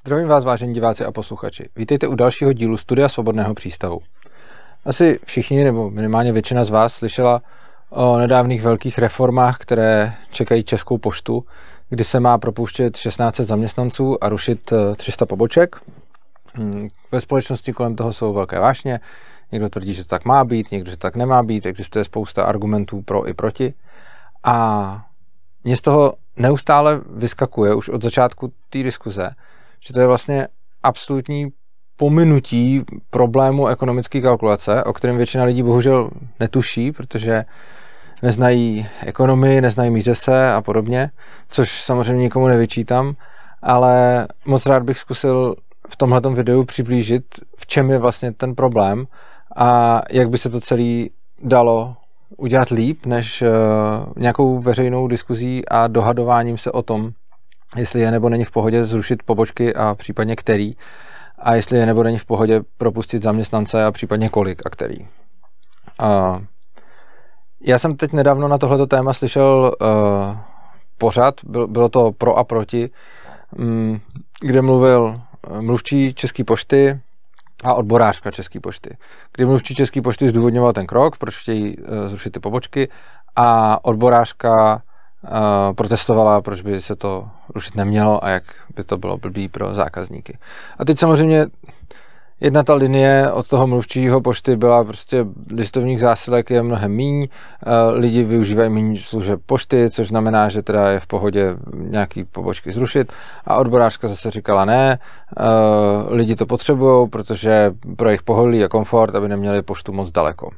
Zdravím vás, vážení diváci a posluchači. Vítejte u dalšího dílu Studia Svobodného přístavu. Asi všichni, nebo minimálně většina z vás, slyšela o nedávných velkých reformách, které čekají Českou poštu, kdy se má propouštět 16 zaměstnanců a rušit 300 eh, poboček. Hmm, ve společnosti kolem toho jsou velké vášně. Někdo tvrdí, že to tak má být, někdo, že to tak nemá být. Existuje spousta argumentů pro i proti. A mě z toho neustále vyskakuje už od začátku té diskuze, že to je vlastně absolutní pominutí problému ekonomické kalkulace, o kterém většina lidí bohužel netuší, protože neznají ekonomii, neznají míře se a podobně, což samozřejmě nikomu nevyčítám, ale moc rád bych zkusil v tomhle videu přiblížit, v čem je vlastně ten problém a jak by se to celé dalo udělat líp, než uh, nějakou veřejnou diskuzí a dohadováním se o tom, jestli je nebo není v pohodě zrušit pobočky a případně který, a jestli je nebo není v pohodě propustit zaměstnance a případně kolik a který. Uh, já jsem teď nedávno na tohleto téma slyšel uh, pořad, byl, bylo to pro a proti, um, kde mluvil mluvčí České pošty a odborářka České pošty. Kdy mluvčí České pošty zdůvodňoval ten krok, proč chtějí uh, zrušit ty pobočky a odborářka protestovala, proč by se to rušit nemělo a jak by to bylo blbý pro zákazníky. A teď samozřejmě Jedna ta linie od toho mluvčího pošty byla prostě listovních zásilek je mnohem míň, eh, lidi využívají méně služeb pošty, což znamená, že teda je v pohodě nějaký pobočky zrušit a odborářka zase říkala ne, eh, lidi to potřebují, protože pro jejich pohodlí a komfort, aby neměli poštu moc daleko.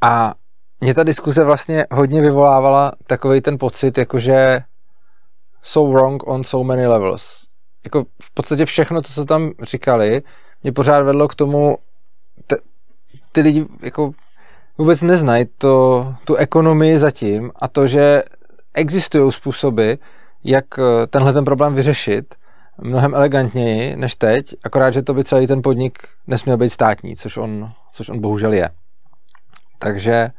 A mě ta diskuze vlastně hodně vyvolávala takový ten pocit, jakože so wrong on so many levels jako v podstatě všechno to, co tam říkali, mě pořád vedlo k tomu, t- ty lidi jako vůbec neznají to, tu ekonomii zatím a to, že existují způsoby, jak eh, tenhle ten problém vyřešit mnohem elegantněji než teď, akorát, že to by celý ten podnik nesměl být státní, což on, což on bohužel je. Takže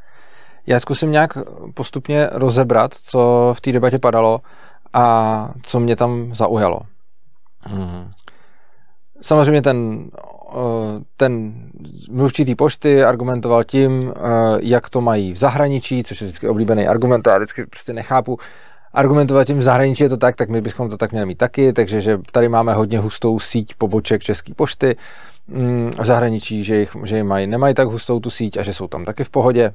já zkusím nějak postupně rozebrat, co v té debatě padalo a co mě tam zaujalo. Hmm. Samozřejmě ten, eh, ten mluvčí té pošty argumentoval tím, eh, jak to mají v zahraničí, což je vždycky oblíbený argument, a vždycky prostě nechápu, argumentovat tím v zahraničí je to tak, tak my bychom to tak měli mít taky, takže že tady máme hodně hustou síť poboček České pošty, mm, v zahraničí, že jich, že jich mají, nemají tak hustou tu síť a že jsou tam taky v pohodě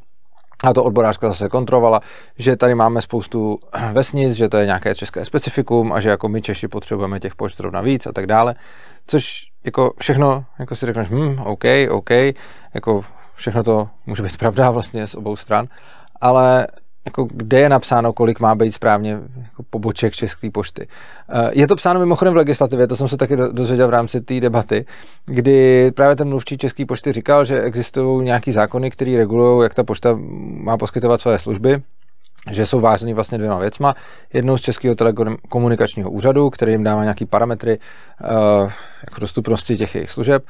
a to odborářka zase kontrolovala, že tady máme spoustu vesnic, že to je nějaké české specifikum a že jako my Češi potřebujeme těch pošt zrovna víc a tak dále. Což jako všechno, jako si řekneš, hm, OK, OK, jako všechno to může být pravda vlastně z obou stran, ale jako kde je napsáno, kolik má být správně jako poboček České pošty. Eh, je to psáno mimochodem v legislativě, to jsem se taky dozvěděl v rámci té debaty, kdy právě ten mluvčí České pošty říkal, že existují nějaký zákony, které regulují, jak ta pošta má poskytovat své služby, že jsou vázaný vlastně dvěma věcma. Jednou z Českého telekomunikačního úřadu, který jim dává nějaký parametry uh, jako dostupnosti těch jejich služeb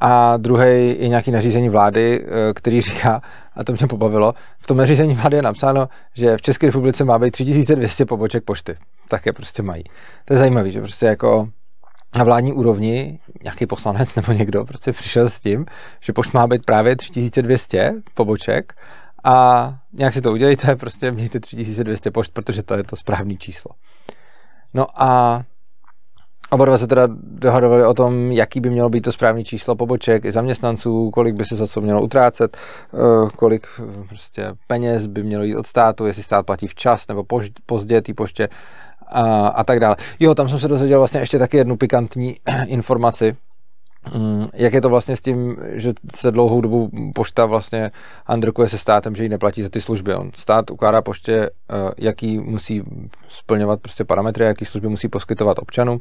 a druhý je nějaký nařízení vlády, eh, který říká, a to mě pobavilo, v tom nařízení vlády je napsáno, že v České republice má být 3200 poboček pošty. Tak je prostě mají. To je zajímavé, že prostě jako na vládní úrovni nějaký poslanec nebo někdo prostě přišel s tím, že pošt má být právě 3200 poboček a nějak si to udělejte, prostě mějte 3200 pošt, protože to je to správné číslo. No a Oba dva se teda dohadovali o tom, jaký by mělo být to správné číslo poboček i zaměstnanců, kolik by se za co mělo utrácet, eh, kolik eh, prostě peněz by mělo jít od státu, jestli stát platí včas nebo pozdě té poště a, a tak dále. Jo, tam jsem se dozvěděl vlastně ještě taky jednu pikantní informaci, mm, jak je to vlastně s tím, že se dlouhou dobu pošta vlastně androkuje se státem, že ji neplatí za ty služby. On stát ukládá poště, eh, jaký musí splňovat prostě parametry, jaký služby musí poskytovat občanům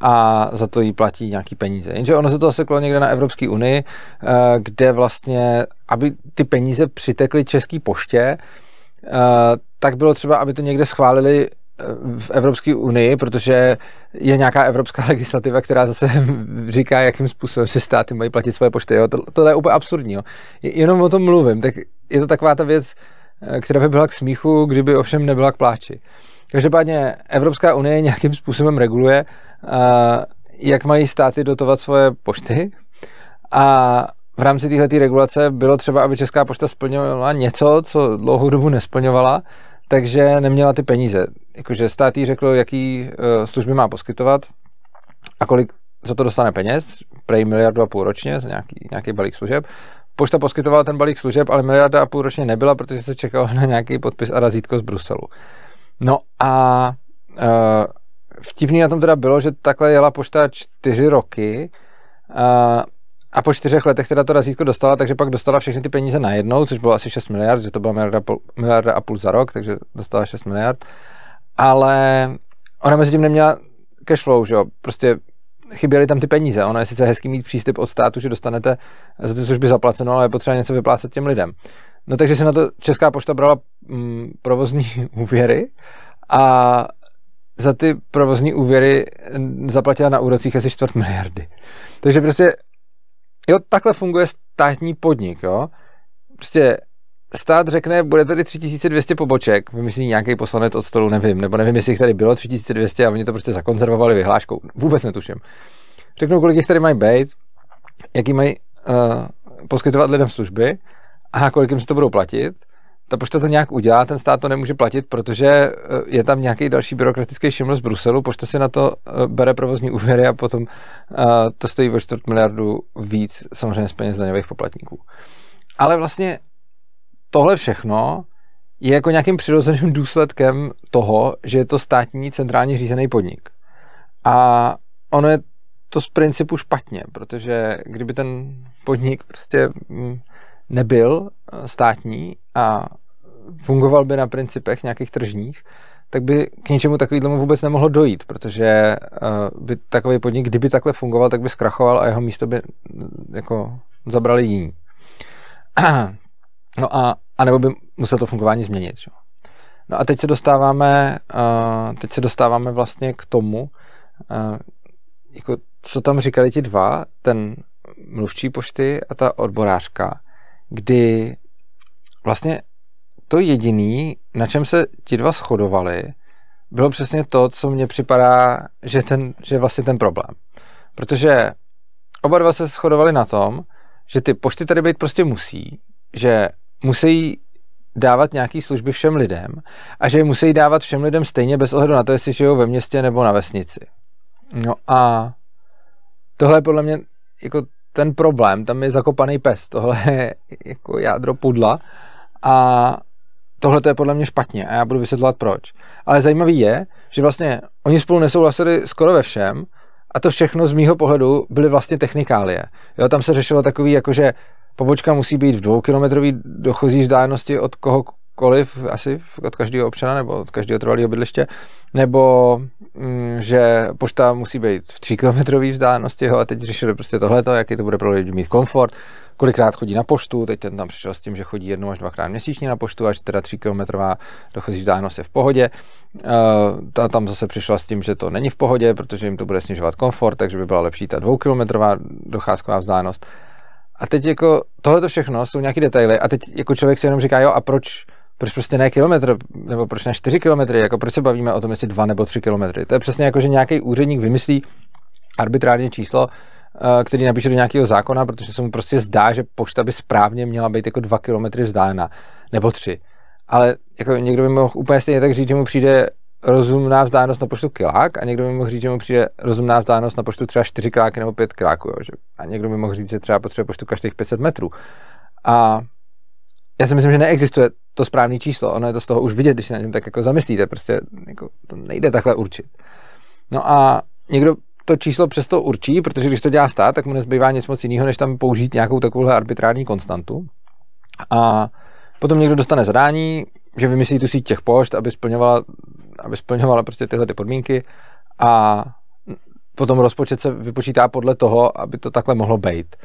a za to jí platí nějaký peníze. Jenže ono se to seklo někde na Evropské unii, eh, kde vlastně, aby ty peníze přitekly České poště, eh, tak bylo třeba, aby to někde schválili eh, v Evropské unii, protože je nějaká evropská legislativa, která zase říká, jakým způsobem si státy mají platit svoje pošty. Jo. To, to je úplně absurdní. Jo. Jenom o tom mluvím. Tak je to taková ta věc, která by byla k smíchu, kdyby ovšem nebyla k pláči. Každopádně Evropská unie nějakým způsobem reguluje jak mají státy dotovat svoje pošty a v rámci této regulace bylo třeba, aby Česká pošta splňovala něco, co dlouhou dobu nesplňovala, takže neměla ty peníze. Jakože stát jí řekl, jaký uh, služby má poskytovat a kolik za to dostane peněz, prej miliardu a půl ročně za nějaký, nějaký balík služeb. Pošta poskytovala ten balík služeb, ale miliarda a půl ročně nebyla, protože se čekalo na nějaký podpis a razítko z Bruselu. No a uh, vtipný na tom teda bylo, že takhle jela pošta čtyři roky uh, a po čtyřech letech teda to razítko dostala, takže pak dostala všechny ty peníze najednou, což bylo asi 6 miliard, že to byla miliarda, miliarda a půl za rok, takže dostala 6 miliard. Ale ona mezi tím neměla cash flow, že jo, prostě chyběly tam ty peníze. Ono je sice hezký mít přístup od státu, že dostanete za ty služby zaplaceno, ale je potřeba něco vyplácet těm lidem. No takže si na to Česká pošta brala mm, provozní úvěry a za ty provozní úvěry zaplatila na úrocích asi čtvrt miliardy. Takže prostě Jo, takhle funguje státní podnik, jo. Prostě stát řekne, bude tady 3200 poboček, vymyslí nějaký poslanec od stolu, nevím, nebo nevím, jestli jich tady bylo 3200 a oni to prostě zakonzervovali vyhláškou, vůbec netuším. Řeknou, kolik jich tady mají být, jaký mají uh, poskytovat lidem služby a kolik jim se to budou platit ta pošta to nějak udělá, ten stát to nemůže platit, protože eh, je tam nějaký další byrokratický šiml z Bruselu, pošta si na to eh, bere provozní úvěry a potom eh, to stojí o čtvrt miliardu víc, samozřejmě z peněz daňových poplatníků. Ale vlastně tohle všechno je jako nějakým přirozeným důsledkem toho, že je to státní centrálně řízený podnik. A ono je to z principu špatně, protože kdyby ten podnik prostě mm, nebyl státní a fungoval by na principech nějakých tržních, tak by k ničemu takovému vůbec nemohlo dojít, protože uh, by takový podnik, kdyby takhle fungoval, tak by zkrachoval a jeho místo by mm, jako zabrali jiní. No a, a nebo by musel to fungování změnit. Že? No a teď se dostáváme, uh, teď se dostáváme vlastně k tomu, uh, jako, co tam říkali ti dva, ten mluvčí pošty a ta odborářka, kdy vlastně to jediný, na čem se ti dva shodovali, bylo přesně to, co mně připadá, že, ten, že je vlastně ten problém. Protože oba dva se shodovali na tom, že ty pošty tady být prostě musí, že musí dávat nějaké služby všem lidem a že je musí dávat všem lidem stejně bez ohledu na to, jestli žijou ve městě nebo na vesnici. No a tohle je podle mě jako ten problém, tam je zakopaný pes, tohle je jako jádro pudla a tohle je podle mě špatně a já budu vysvětlovat proč. Ale zajímavý je, že vlastně oni spolu nesouhlasili skoro ve všem a to všechno z mýho pohledu byly vlastně technikálie. Jo, tam se řešilo takový, jako že pobočka musí být v dvoukilometrové dochozí vzdálenosti od kohokoliv, asi od každého občana nebo od každého trvalého bydliště, nebo mm, že pošta musí být v tříkilometrové vzdálenosti, jo, a teď řešili prostě tohleto, jaký to bude pro lidi mít komfort, kolikrát chodí na poštu, teď ten tam přišel s tím, že chodí jednou až dvakrát měsíčně na poštu, až teda 3 kilometrová dochozí vzdálenost je v pohodě. Uh, ta tam zase přišla s tím, že to není v pohodě, protože jim to bude snižovat komfort, takže by byla lepší ta dvoukilometrová docházková vzdálenost. A teď jako tohle to všechno jsou nějaké detaily a teď jako člověk si jenom říká, jo a proč, proč prostě ne kilometr, nebo proč ne 4 kilometry, jako proč se bavíme o tom, jestli 2 nebo 3 kilometry. To je přesně jako, že nějaký úředník vymyslí arbitrárně číslo, Eh, který napíše do nějakého zákona, protože se mu prostě zdá, že pošta by správně měla být jako dva kilometry vzdálená, nebo tři. Ale jako někdo by mohl úplně stejně tak říct, že mu přijde rozumná vzdálenost na poštu kilák a někdo by mohl říct, že mu přijde rozumná vzdálenost na poštu třeba 4 kiláky nebo 5 kiláků. Jo, že? A někdo by mohl říct, že třeba potřebuje poštu každých 500 metrů. A já si myslím, že neexistuje to správné číslo. Ono je to z toho už vidět, když se na něm tak jako zamyslíte. Prostě jako, to nejde takhle určit. No a někdo to číslo přesto určí, protože když to dělá stát, tak mu nezbývá nic moc jiného, než tam použít nějakou takovouhle arbitrární konstantu. A potom někdo dostane zadání, že vymyslí tu síť těch pošt, aby splňovala, aby splňovala prostě tyhle ty podmínky a potom rozpočet se vypočítá podle toho, aby to takhle mohlo být.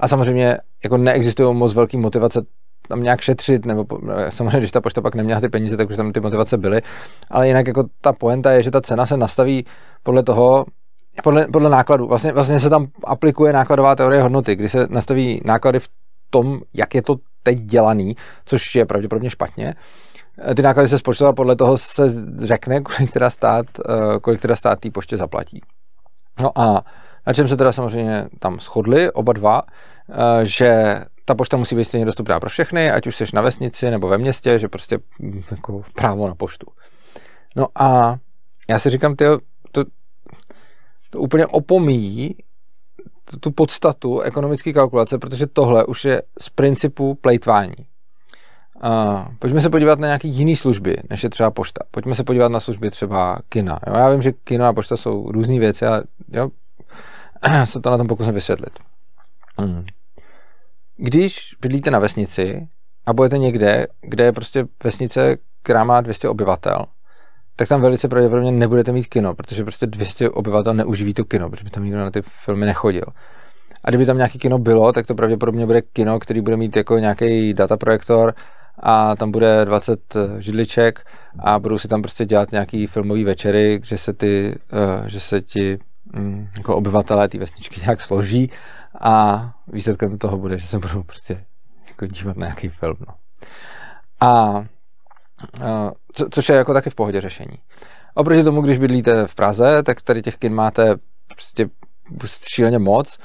A samozřejmě jako neexistují moc velké motivace tam nějak šetřit, nebo samozřejmě, když ta pošta pak neměla ty peníze, tak už tam ty motivace byly, ale jinak jako ta poenta je, že ta cena se nastaví podle toho, podle, podle nákladů. Vlastně, vlastně se tam aplikuje nákladová teorie hodnoty, kdy se nastaví náklady v tom, jak je to teď dělaný, což je pravděpodobně špatně. Ty náklady se spočtou a podle toho se řekne, kolik teda stát, eh, kolik teda stát té poště zaplatí. No a na čem se teda samozřejmě tam shodli oba dva, eh, že ta pošta musí být stejně dostupná pro všechny, ať už jsi na vesnici nebo ve městě, že prostě hm, jako právo na poštu. No a já si říkám, ty to, úplně opomíjí tu podstatu ekonomické kalkulace, protože tohle už je z principu plejtvání. Uh, pojďme se podívat na nějaké jiné služby, než je třeba pošta. Pojďme se podívat na služby třeba kina. Jo? Já vím, že kino a pošta jsou různé věci, ale jo, se to na tom pokusím vysvětlit. Hmm. Když bydlíte na vesnici a budete někde, kde je prostě vesnice, která má 200 obyvatel, tak tam velice pravděpodobně nebudete mít kino, protože prostě 200 obyvatel neuživí to kino, protože by tam nikdo na ty filmy nechodil. A kdyby tam nějaký kino bylo, tak to pravděpodobně bude kino, který bude mít jako nějaký dataprojektor a tam bude 20 eh, židliček a budou si tam prostě dělat nějaký filmový večery, že se ty, uh, že se ti um, jako obyvatelé té vesničky nějak složí a výsledkem toho bude, že se budou prostě jako dívat na nějaký film. No. A co, což je jako taky v pohodě řešení. Oproti tomu, když bydlíte v Praze, tak tady těch kin máte prostě šíleně moc.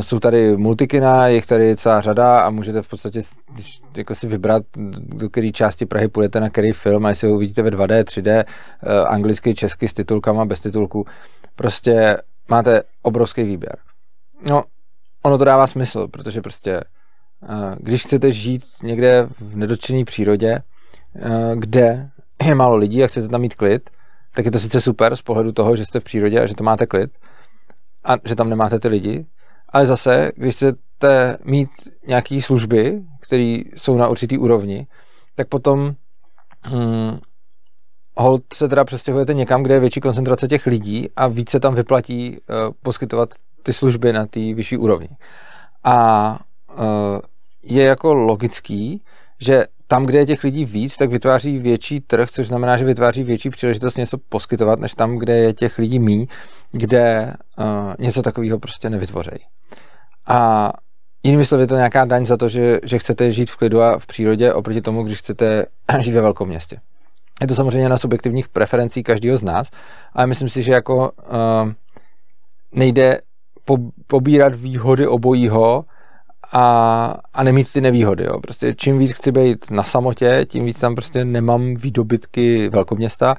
Jsou tady multikina, je tady celá řada a můžete v podstatě jako si vybrat, do které části Prahy půjdete na který film a jestli ho uvidíte ve 2D, 3D, uh, anglicky, česky, s titulkama, bez titulku. Prostě máte obrovský výběr. No, ono to dává smysl, protože prostě uh, když chcete žít někde v nedotčené přírodě, kde je málo lidí a chcete tam mít klid, tak je to sice super z pohledu toho, že jste v přírodě a že to máte klid a že tam nemáte ty lidi, ale zase, když chcete mít nějaké služby, které jsou na určitý úrovni, tak potom hm, hold se teda přestěhujete někam, kde je větší koncentrace těch lidí a více tam vyplatí uh, poskytovat ty služby na té vyšší úrovni. A uh, je jako logický, že tam, kde je těch lidí víc, tak vytváří větší trh, což znamená, že vytváří větší příležitost něco poskytovat, než tam, kde je těch lidí mí, kde uh, něco takového prostě nevytvořejí. A jinými slovy, je to nějaká daň za to, že, že chcete žít v klidu a v přírodě, oproti tomu, když chcete žít ve velkom městě. Je to samozřejmě na subjektivních preferencích každého z nás, ale myslím si, že jako uh, nejde po, pobírat výhody obojího, a, a nemít ty nevýhody. Jo. Prostě čím víc chci být na samotě, tím víc tam prostě nemám výdobytky velkoměsta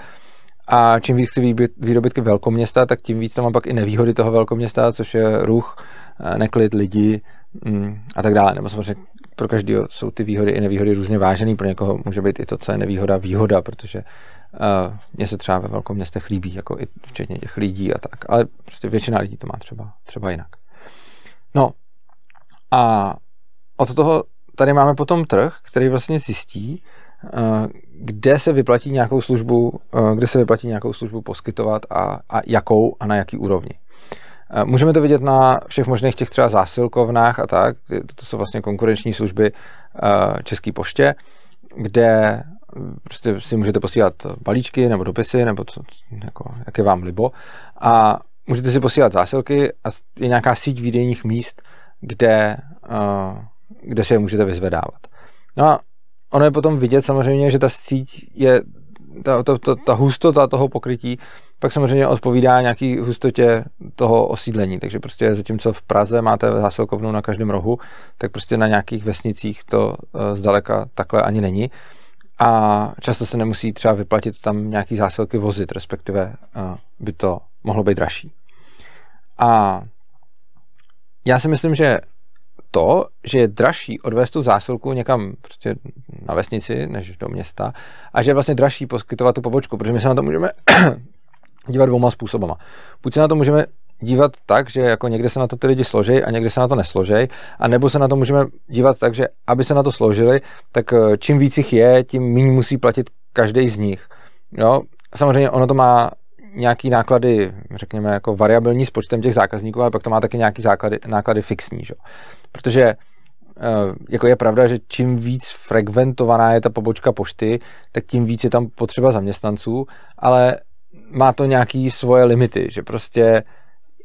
a čím víc chci výdobytky velkoměsta, tak tím víc tam mám pak i nevýhody toho velkoměsta, což je ruch, eh, neklid lidí mm, a tak dále. Nebo samozřejmě pro každého jsou ty výhody i nevýhody různě vážený, pro někoho může být i to, co je nevýhoda, výhoda, protože uh, mně se třeba ve velkom městech líbí, jako i včetně těch lidí a tak, ale prostě většina lidí to má třeba, třeba jinak. No, a od toho tady máme potom trh, který vlastně zjistí, eh, kde se vyplatí nějakou službu, eh, kde se vyplatí nějakou službu poskytovat a, a jakou a na jaký úrovni. Eh, můžeme to vidět na všech možných těch třeba zásilkovnách a tak, to jsou vlastně konkurenční služby České poště, kde prostě si můžete posílat balíčky nebo dopisy, nebo co, jako, jak je vám libo. A můžete si posílat zásilky a je nějaká síť výdejních míst, kde, uh, kde si je můžete vyzvedávat. No a ono je potom vidět samozřejmě, že ta síť je, ta, ta, ta, ta hustota toho pokrytí pak samozřejmě odpovídá nějaký hustotě toho osídlení. Takže prostě zatímco v Praze máte zásilkovnu na každém rohu, tak prostě na nějakých vesnicích to uh, zdaleka takhle ani není. A často se nemusí třeba vyplatit tam nějaký zásilky vozit, respektive uh, by to mohlo být dražší. A já si myslím, že to, že je dražší odvést tu zásilku někam prostě na vesnici než do města a že je vlastně dražší poskytovat tu pobočku, protože my se na to můžeme dívat dvouma způsobama. Buď se na to můžeme dívat tak, že jako někde se na to ty lidi složej a někde se na to nesložej, a nebo se na to můžeme dívat tak, že aby se na to složili, tak eh, čím víc jich je, tím méně musí platit každý z nich. Jo? Samozřejmě ono to má nějaký náklady, řekněme, jako variabilní s počtem těch zákazníků, ale pak to má taky nějaký základy, náklady fixní, že? Protože eh, jako je pravda, že čím víc frekventovaná je ta pobočka pošty, tak tím víc je tam potřeba zaměstnanců, ale má to nějaký svoje limity, že prostě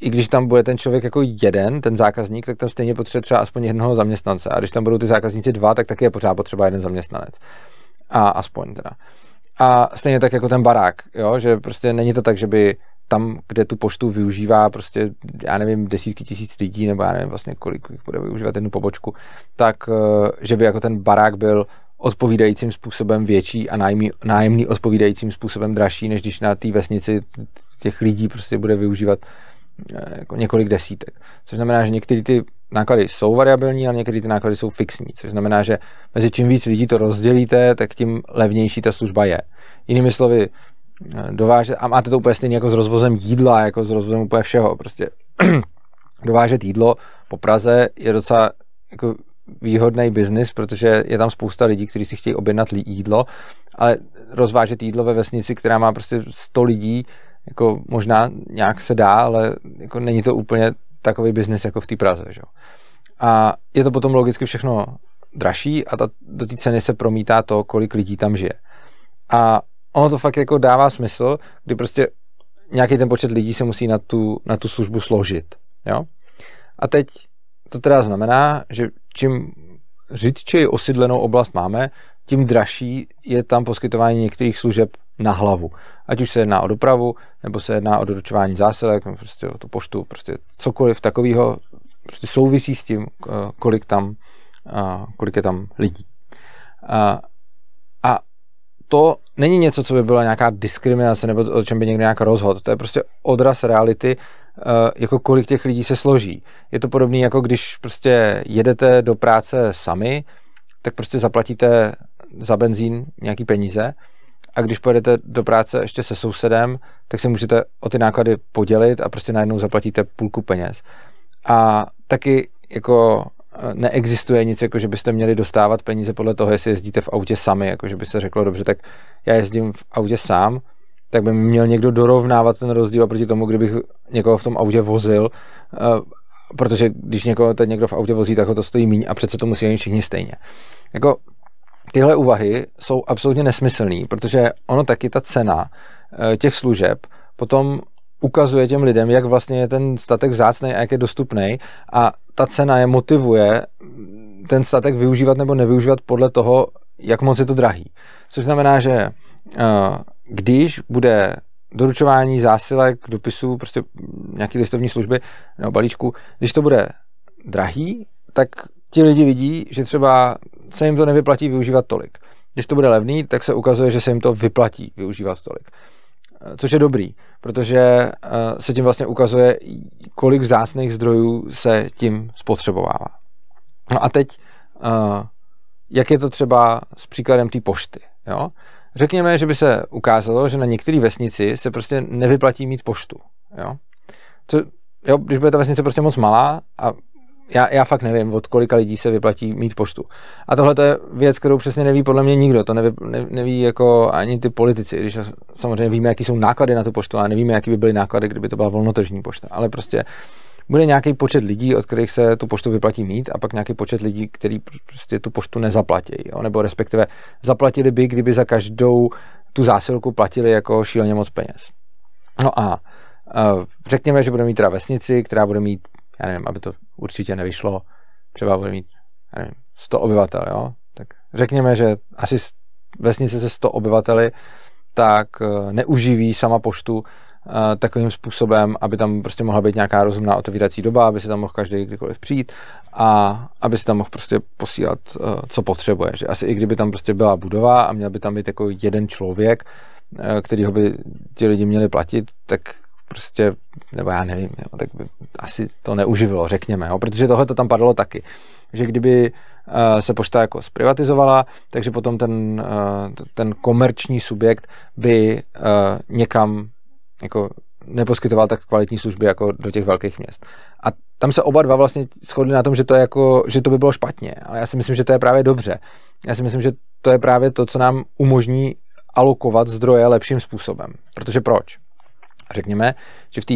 i když tam bude ten člověk jako jeden, ten zákazník, tak tam stejně potřebuje třeba aspoň jednoho zaměstnance. A když tam budou ty zákazníci dva, tak taky je potřeba potřeba jeden zaměstnanec. A aspoň teda. A stejně tak jako ten barák, jo? že prostě není to tak, že by tam, kde tu poštu využívá prostě, já nevím, desítky tisíc lidí, nebo já nevím vlastně, kolik bude využívat jednu pobočku, tak eh, že by jako ten barák byl odpovídajícím způsobem větší a nájemný, nájemný odpovídajícím způsobem dražší, než když na té vesnici těch lidí prostě bude využívat jako několik desítek. Což znamená, že některé ty náklady jsou variabilní, ale některé ty náklady jsou fixní. Což znamená, že mezi čím víc lidí to rozdělíte, tak tím levnější ta služba je. Jinými slovy, eh, dovážet, a máte to úplně stejně jako s rozvozem jídla, jako s rozvozem úplně všeho. Prostě dovážet jídlo po Praze je docela jako výhodný biznis, protože je tam spousta lidí, kteří si chtějí objednat jídlo, ale rozvážet jídlo ve vesnici, která má prostě 100 lidí, jako možná nějak se dá, ale jako není to úplně takový biznis jako v té Praze. Že? A je to potom logicky všechno dražší a ta, do té ceny se promítá to, kolik lidí tam žije. A ono to fakt jako dává smysl, kdy prostě nějaký ten počet lidí se musí na tu, na tu službu složit. Jo? A teď to teda znamená, že čím řidčeji osídlenou oblast máme, tím dražší je tam poskytování některých služeb na hlavu. Ať už se jedná o dopravu, nebo se jedná o doručování zásilek, nebo prostě o tu poštu, prostě cokoliv takového prostě souvisí s tím, kolik tam, kolik je tam lidí. A to není něco, co by byla nějaká diskriminace nebo o čem by někdo nějak rozhodl. To je prostě odraz reality, jako kolik těch lidí se složí. Je to podobné, jako když prostě jedete do práce sami, tak prostě zaplatíte za benzín nějaký peníze a když pojedete do práce ještě se sousedem, tak se můžete o ty náklady podělit a prostě najednou zaplatíte půlku peněz. A taky jako e, neexistuje nic, jako že byste měli dostávat peníze podle toho, jestli jezdíte v autě sami, jako že by se řeklo, dobře, tak já jezdím v autě sám, tak by měl někdo dorovnávat ten rozdíl oproti tomu, kdybych někoho v tom autě vozil, e, protože když někoho teď někdo v autě vozí, tak ho to stojí méně a přece to musí mít všichni stejně. Jako tyhle úvahy jsou absolutně nesmyslné, protože ono taky ta cena eh, těch služeb potom ukazuje těm lidem, jak vlastně je ten statek vzácný a jak je dostupný a ta cena je motivuje ten statek využívat nebo nevyužívat podle toho, jak moc je to drahý. Což znamená, že eh, když bude doručování zásilek, dopisů, prostě nějaký listovní služby nebo balíčku, když to bude drahý, tak ti lidi vidí, že třeba se jim to nevyplatí využívat tolik. Když to bude levný, tak se ukazuje, že se jim to vyplatí využívat tolik. Eh, což je dobrý, protože eh, se tím vlastně ukazuje, kolik vzácných zdrojů se tím spotřebovává. No a teď, eh, jak je to třeba s příkladem té pošty. Jo? Řekněme, že by se ukázalo, že na některé vesnici se prostě nevyplatí mít poštu. Jo? Co, jo, když bude ta vesnice prostě moc malá a já, já fakt nevím, od kolika lidí se vyplatí mít poštu. A tohle je věc, kterou přesně neví podle mě nikdo. To neví, ne, neví jako ani ty politici, když samozřejmě víme, jaký jsou náklady na tu poštu, a nevíme, jaký by byly náklady, kdyby to byla volnotržní pošta. Ale prostě bude nějaký počet lidí, od kterých se tu poštu vyplatí mít, a pak nějaký počet lidí, kteří prostě tu poštu nezaplatí. Jo? Nebo respektive zaplatili by, kdyby za každou tu zásilku platili jako šíleně moc peněz. No a řekněme, že bude mít teda vesnici, která bude mít já nevím, aby to určitě nevyšlo, třeba bude mít, já nevím, 100 obyvatel, jo? Tak řekněme, že asi vesnice se 100 obyvateli, tak eh, neuživí sama poštu eh, takovým způsobem, aby tam prostě mohla být nějaká rozumná otevírací doba, aby si tam mohl každý kdykoliv přijít a aby si tam mohl prostě posílat, eh, co potřebuje. Že asi i kdyby tam prostě byla budova a měl by tam být jako jeden člověk, kterýho by ti lidi měli platit, tak prostě, nebo já nevím, jo, tak by asi to neuživilo, řekněme, jo, protože tohle to tam padlo taky, že kdyby uh, se pošta jako zprivatizovala, takže potom ten, uh, ten komerční subjekt by uh, někam jako neposkytoval tak kvalitní služby jako do těch velkých měst. A tam se oba dva vlastně shodli na tom, že to, je jako, že to by bylo špatně, ale já si myslím, že to je právě dobře. Já si myslím, že to je právě to, co nám umožní alokovat zdroje lepším způsobem. Protože proč? Řekněme, že v té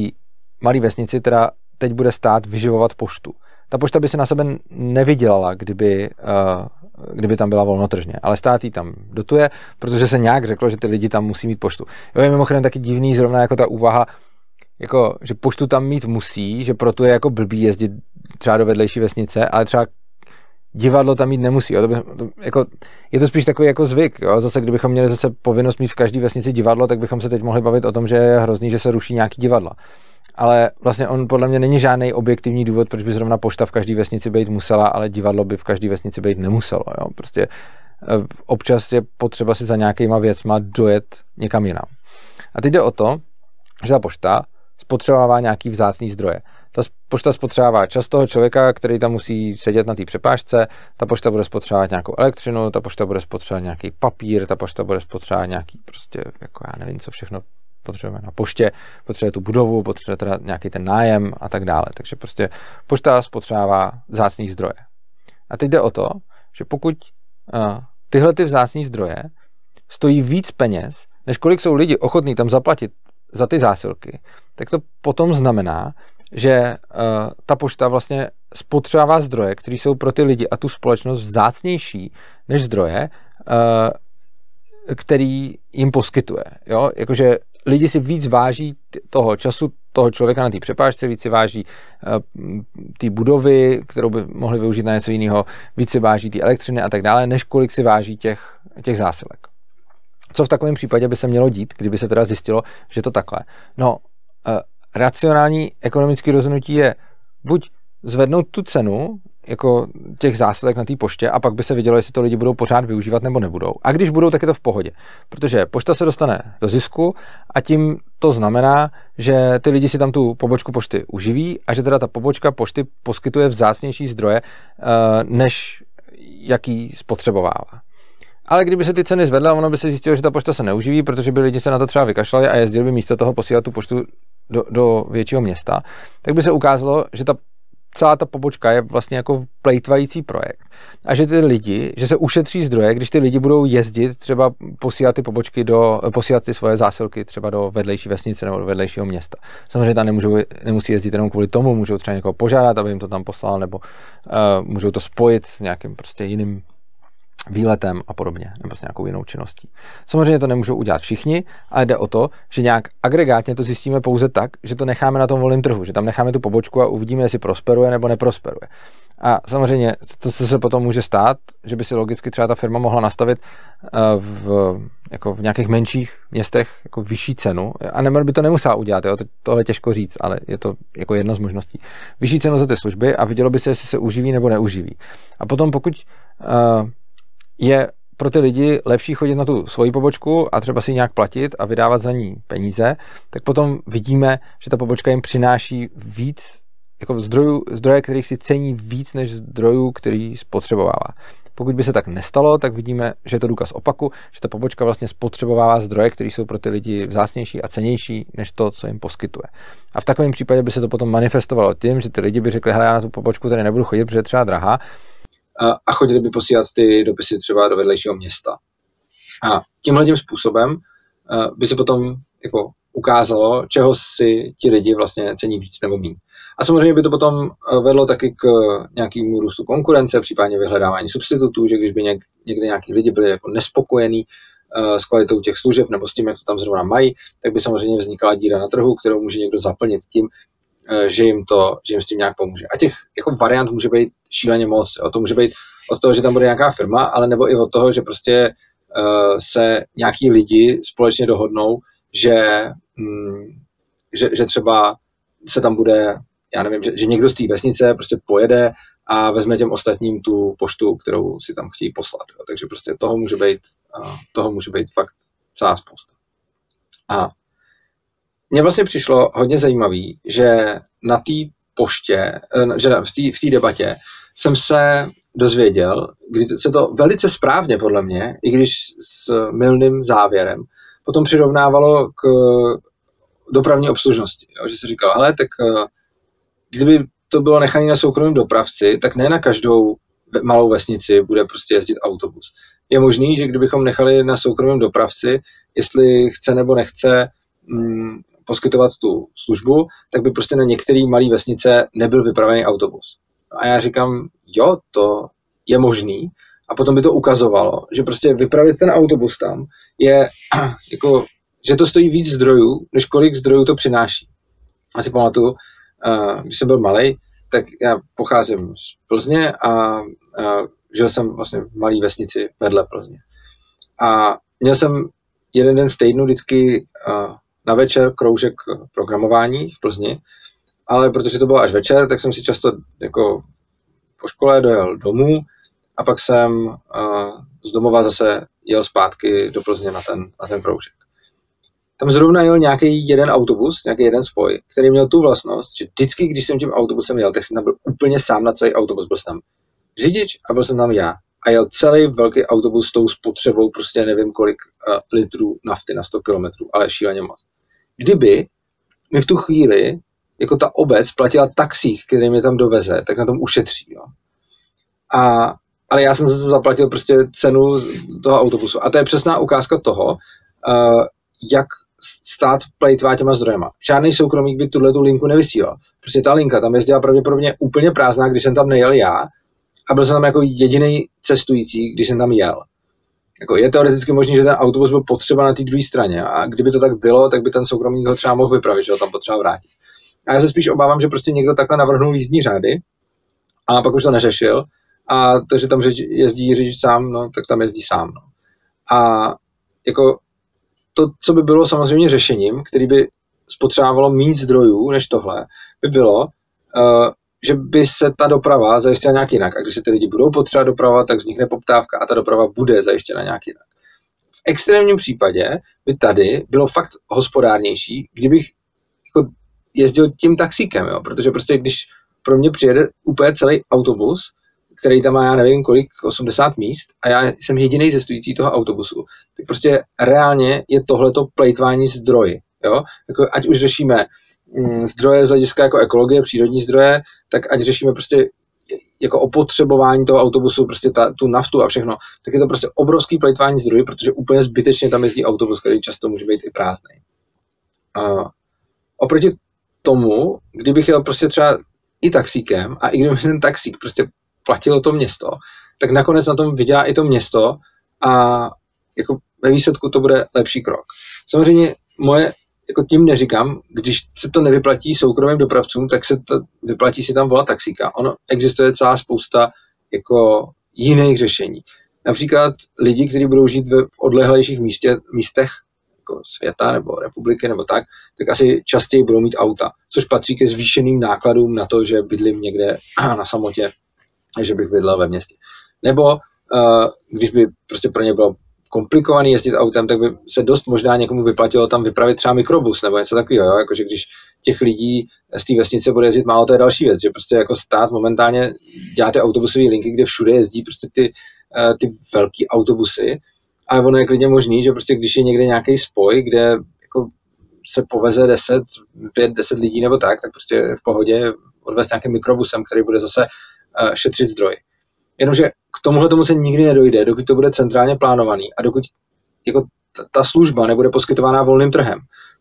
malé vesnici teda teď bude stát vyživovat poštu. Ta pošta by se na sebe nevydělala, kdyby, uh, kdyby tam byla volnotržně, ale stát ji tam dotuje, protože se nějak řeklo, že ty lidi tam musí mít poštu. Jo, je mimochodem taky divný zrovna jako ta úvaha, jako, že poštu tam mít musí, že proto je jako blbý jezdit třeba do vedlejší vesnice, ale třeba divadlo tam mít nemusí. Jo. To by, to, jako, je to spíš takový jako zvyk. Jo. Zase, kdybychom měli zase povinnost mít v každé vesnici divadlo, tak bychom se teď mohli bavit o tom, že je hrozný, že se ruší nějaký divadla. Ale vlastně on podle mě není žádný objektivní důvod, proč by zrovna pošta v každé vesnici být musela, ale divadlo by v každé vesnici být nemuselo. Jo. Prostě eh, občas je potřeba si za nějakýma věcma dojet někam jinam. A teď jde o to, že ta pošta spotřebovává nějaký vzácný zdroje. Ta pošta spotřebává čas toho člověka, který tam musí sedět na té přepážce, ta pošta bude spotřebovat nějakou elektřinu, ta pošta bude spotřebovat nějaký papír, ta pošta bude spotřebovat nějaký prostě, jako já nevím, co všechno potřebujeme na poště, potřebuje tu budovu, potřebuje teda nějaký ten nájem a tak dále. Takže prostě pošta spotřebává vzácný zdroje. A teď jde o to, že pokud uh, tyhle ty vzácný zdroje stojí víc peněz, než kolik jsou lidi ochotní tam zaplatit za ty zásilky, tak to potom znamená, že uh, ta pošta vlastně spotřebává zdroje, které jsou pro ty lidi a tu společnost vzácnější než zdroje, uh, který jim poskytuje. Jo? Jakože lidi si víc váží toho času toho člověka na té přepážce, víc si váží uh, té budovy, kterou by mohli využít na něco jiného, víc si váží té elektřiny a tak dále, než kolik si váží těch, těch zásilek. Co v takovém případě by se mělo dít, kdyby se teda zjistilo, že to takhle? No, uh, racionální ekonomické rozhodnutí je buď zvednout tu cenu jako těch zásilek na té poště a pak by se vidělo, jestli to lidi budou pořád využívat nebo nebudou. A když budou, tak je to v pohodě. Protože pošta se dostane do zisku a tím to znamená, že ty lidi si tam tu pobočku pošty uživí a že teda ta pobočka pošty poskytuje vzácnější zdroje, eh, než jaký spotřebovává. Ale kdyby se ty ceny zvedly ono by se zjistilo, že ta pošta se neuživí, protože by lidi se na to třeba vykašlali a jezdili by místo toho posílat tu poštu do, do většího města, tak by se ukázalo, že ta celá ta pobočka je vlastně jako plejtvající projekt. A že ty lidi, že se ušetří zdroje, když ty lidi budou jezdit, třeba posílat ty pobočky do, posílat ty svoje zásilky třeba do vedlejší vesnice nebo do vedlejšího města. Samozřejmě tam nemůžou, nemusí jezdit jenom kvůli tomu, můžou třeba někoho požádat, aby jim to tam poslal, nebo uh, můžou to spojit s nějakým prostě jiným výletem a podobně, nebo s nějakou jinou činností. Samozřejmě to nemůžou udělat všichni, ale jde o to, že nějak agregátně to zjistíme pouze tak, že to necháme na tom volném trhu, že tam necháme tu pobočku a uvidíme, jestli prosperuje nebo neprosperuje. A samozřejmě to, co se potom může stát, že by si logicky třeba ta firma mohla nastavit eh, v, jako v nějakých menších městech jako vyšší cenu, a neměl by to nemusela udělat, jo, to, tohle těžko říct, ale je to jako jedna z možností. Vyšší cenu za ty služby a vidělo by se, jestli se uživí nebo neuživí. A potom pokud uh, je pro ty lidi lepší chodit na tu svoji pobočku a třeba si nějak platit a vydávat za ní peníze, tak potom vidíme, že ta pobočka jim přináší víc jako zdrojů, zdroje, kterých si cení víc než zdrojů, který spotřebovává. Pokud by se tak nestalo, tak vidíme, že je to důkaz opaku, že ta pobočka vlastně spotřebovává zdroje, které jsou pro ty lidi vzácnější a cenější než to, co jim poskytuje. A v takovém případě by se to potom manifestovalo tím, že ty lidi by řekli, hele, já na tu pobočku tady nebudu chodit, protože je třeba drahá, a chodili by posílat ty dopisy třeba do vedlejšího města. A tímhle tím způsobem by se potom jako ukázalo, čeho si ti lidi vlastně cení víc nebo méně. A samozřejmě by to potom vedlo taky k nějakému růstu konkurence, případně vyhledávání substitutů, že když by někde nějaký lidi byli jako nespokojení s kvalitou těch služeb nebo s tím, jak to tam zrovna mají, tak by samozřejmě vznikala díra na trhu, kterou může někdo zaplnit tím, že jim, to, že jim s tím nějak pomůže. A těch jako variant může být šíleně moc. Jo. To může být od toho, že tam bude nějaká firma, ale nebo i od toho, že prostě uh, se nějaký lidi společně dohodnou, že, mm, že, že třeba se tam bude, já nevím, že, že někdo z té vesnice prostě pojede a vezme těm ostatním tu poštu, kterou si tam chtějí poslat. Jo. Takže prostě toho může být, uh, toho může být fakt celá spousta. A mně vlastně přišlo hodně zajímavý, že na té poště, eh, že v té debatě jsem se dozvěděl, kdy se to velice správně podle mě, i když s milným závěrem, potom přirovnávalo k dopravní obslužnosti. Jo? Že se říkal, ale tak eh, kdyby to bylo nechané na soukromém dopravci, tak ne na každou malou vesnici bude prostě jezdit autobus. Je možný, že kdybychom nechali na soukromém dopravci, jestli chce nebo nechce mm, poskytovat tu službu, tak by prostě na některé malé vesnice nebyl vypravený autobus. A já říkám, jo, to je možný, a potom by to ukazovalo, že prostě vypravit ten autobus tam je jako, že to stojí víc zdrojů, než kolik zdrojů to přináší. Asi pamatuju, když jsem byl malý, tak já pocházím z Plzně a žil jsem vlastně v malé vesnici vedle Plzně. A měl jsem jeden den v týdnu vždycky na večer kroužek programování v Plzni, ale protože to bylo až večer, tak jsem si často jako po škole dojel domů a pak jsem z domova zase jel zpátky do Plzně na ten, na ten kroužek. Tam zrovna jel nějaký jeden autobus, nějaký jeden spoj, který měl tu vlastnost, že vždycky, když jsem tím autobusem jel, tak jsem tam byl úplně sám na celý autobus. Byl jsem tam řidič a byl jsem tam já. A jel celý velký autobus s tou spotřebou prostě nevím kolik litrů nafty na 100 km, ale šíleně moc. Kdyby mi v tu chvíli jako ta obec platila taxík, který mě tam doveze, tak na tom ušetří. Jo. A, ale já jsem za to zaplatil prostě cenu toho autobusu. A to je přesná ukázka toho, uh, jak stát plejtvá těma zdrojema. Žádný soukromík by tuhle tu linku nevysílal. Prostě ta linka tam jezdila pravděpodobně úplně prázdná, když jsem tam nejel já a byl jsem tam jako jediný cestující, když jsem tam jel. Jako je teoreticky možné, že ten autobus byl potřeba na té druhé straně a kdyby to tak bylo, tak by ten soukromník ho třeba mohl vypravit, že ho tam potřeba vrátit. A já se spíš obávám, že prostě někdo takhle navrhnul jízdní řády a pak už to neřešil a to, že tam řeč, jezdí řidič sám, no, tak tam jezdí sám. No. A jako to, co by bylo samozřejmě řešením, který by spotřebovalo méně zdrojů než tohle, by bylo, uh, že by se ta doprava zajistila nějak jinak. A když se ty lidi budou potřebovat doprava, tak vznikne poptávka a ta doprava bude zajištěna nějak jinak. V extrémním případě by tady bylo fakt hospodárnější, kdybych jezdil tím taxíkem, jo? protože prostě když pro mě přijede úplně celý autobus, který tam má, já nevím kolik, 80 míst a já jsem jediný cestující toho autobusu, tak prostě reálně je tohleto plejtvání zdroji. Jo? Jako, ať už řešíme mm, zdroje z hlediska jako ekologie, přírodní zdroje, tak ať řešíme prostě jako opotřebování toho autobusu, prostě ta, tu naftu a všechno, tak je to prostě obrovský plejtvání zdrojů, protože úplně zbytečně tam jezdí autobus, který často může být i prázdný. A oproti tomu, kdybych jel prostě třeba i taxíkem a i kdyby ten taxík prostě platilo to město, tak nakonec na tom vydělá i to město a jako ve výsledku to bude lepší krok. Samozřejmě moje, jako tím neříkám, když se to nevyplatí soukromým dopravcům, tak se to vyplatí si tam volat taxíka. Ono existuje celá spousta jako jiných řešení. Například lidi, kteří budou žít v odlehlejších místě, místech jako světa nebo republiky nebo tak, tak asi častěji budou mít auta, což patří ke zvýšeným nákladům na to, že bydlím někde na samotě že bych bydlel ve městě. Nebo uh, když by prostě pro ně bylo komplikovaný jezdit autem, tak by se dost možná někomu vyplatilo tam vypravit třeba mikrobus nebo něco takového, jo? jakože když těch lidí z té vesnice bude jezdit málo, to je další věc, že prostě jako stát momentálně dělá ty autobusové linky, kde všude jezdí prostě ty, uh, ty velký autobusy, ale ono je klidně možný, že prostě když je někde nějaký spoj, kde jako se poveze 10, 5, 10 lidí nebo tak, tak prostě v pohodě odvést nějakým mikrobusem, který bude zase šetřit zdroj. Jenomže k tomuhle tomu se nikdy nedojde, dokud to bude centrálně plánovaný a dokud jako ta služba nebude poskytovaná volným trhem.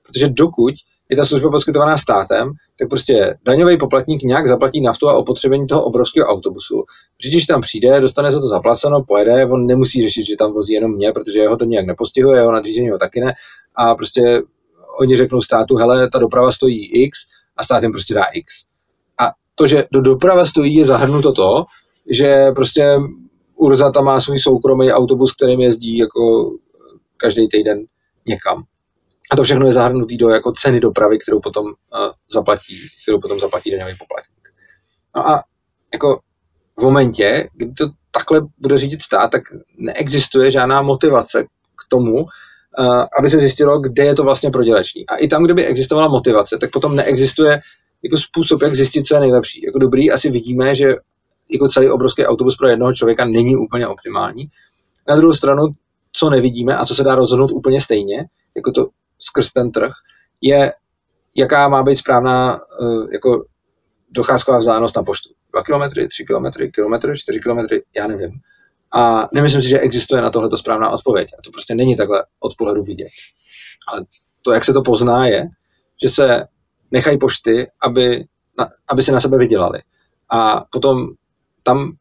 Protože dokud je ta služba poskytovaná státem, tak prostě daňový poplatník nějak zaplatí naftu a opotřebení toho obrovského autobusu. Řidič tam přijde, dostane se to zaplaceno, pojede, on nemusí řešit, že tam vozí jenom mě, protože jeho to nějak nepostihuje, jeho nadřízení ho taky ne. A prostě oni řeknou státu, hele, ta doprava stojí X a stát jim prostě dá X to, že do doprava stojí, je zahrnuto to, že prostě Urza tam má svůj soukromý autobus, kterým jezdí jako každý týden někam. A to všechno je zahrnutý do jako ceny dopravy, kterou potom uh, zaplatí, kterou potom zaplatí daňový poplatník. No a jako v momentě, kdy to takhle bude řídit stát, tak neexistuje žádná motivace k tomu, uh, aby se zjistilo, kde je to vlastně prodělečný. A i tam, kde by existovala motivace, tak potom neexistuje jako způsob, jak zjistit, co je nejlepší. Jako dobrý, asi vidíme, že jako celý obrovský autobus pro jednoho člověka není úplně optimální. Na druhou stranu, co nevidíme a co se dá rozhodnout úplně stejně, jako to skrz ten trh, je, jaká má být správná eh, jako docházková vzdálenost na poštu. 2 km, 3 km, kilometr, 4 km, já nevím. A nemyslím si, že existuje na tohle správná odpověď. A to prostě není takhle od pohledu vidět. Ale to, jak se to pozná, je, že se nechají pošty, aby, na, aby si na sebe vydělali. A potom tam,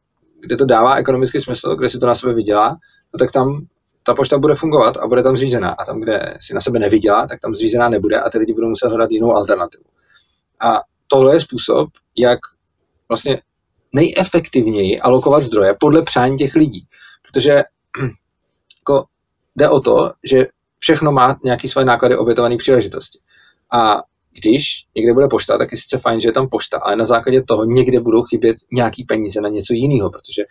kde to dává ekonomický smysl, kde si to na sebe vydělá, no tak tam ta pošta bude fungovat a bude tam zřízená. A tam, kde si na sebe nevydělá, tak tam zřízená nebude a ty lidi budou muset hledat jinou alternativu. A tohle je způsob, jak vlastně nejefektivněji alokovat zdroje podle přání těch lidí. Protože jako, jde o to, že všechno má nějaký své náklady obětované příležitosti. A když někde bude pošta, tak je sice fajn, že je tam pošta, ale na základě toho někde budou chybět nějaký peníze na něco jiného, protože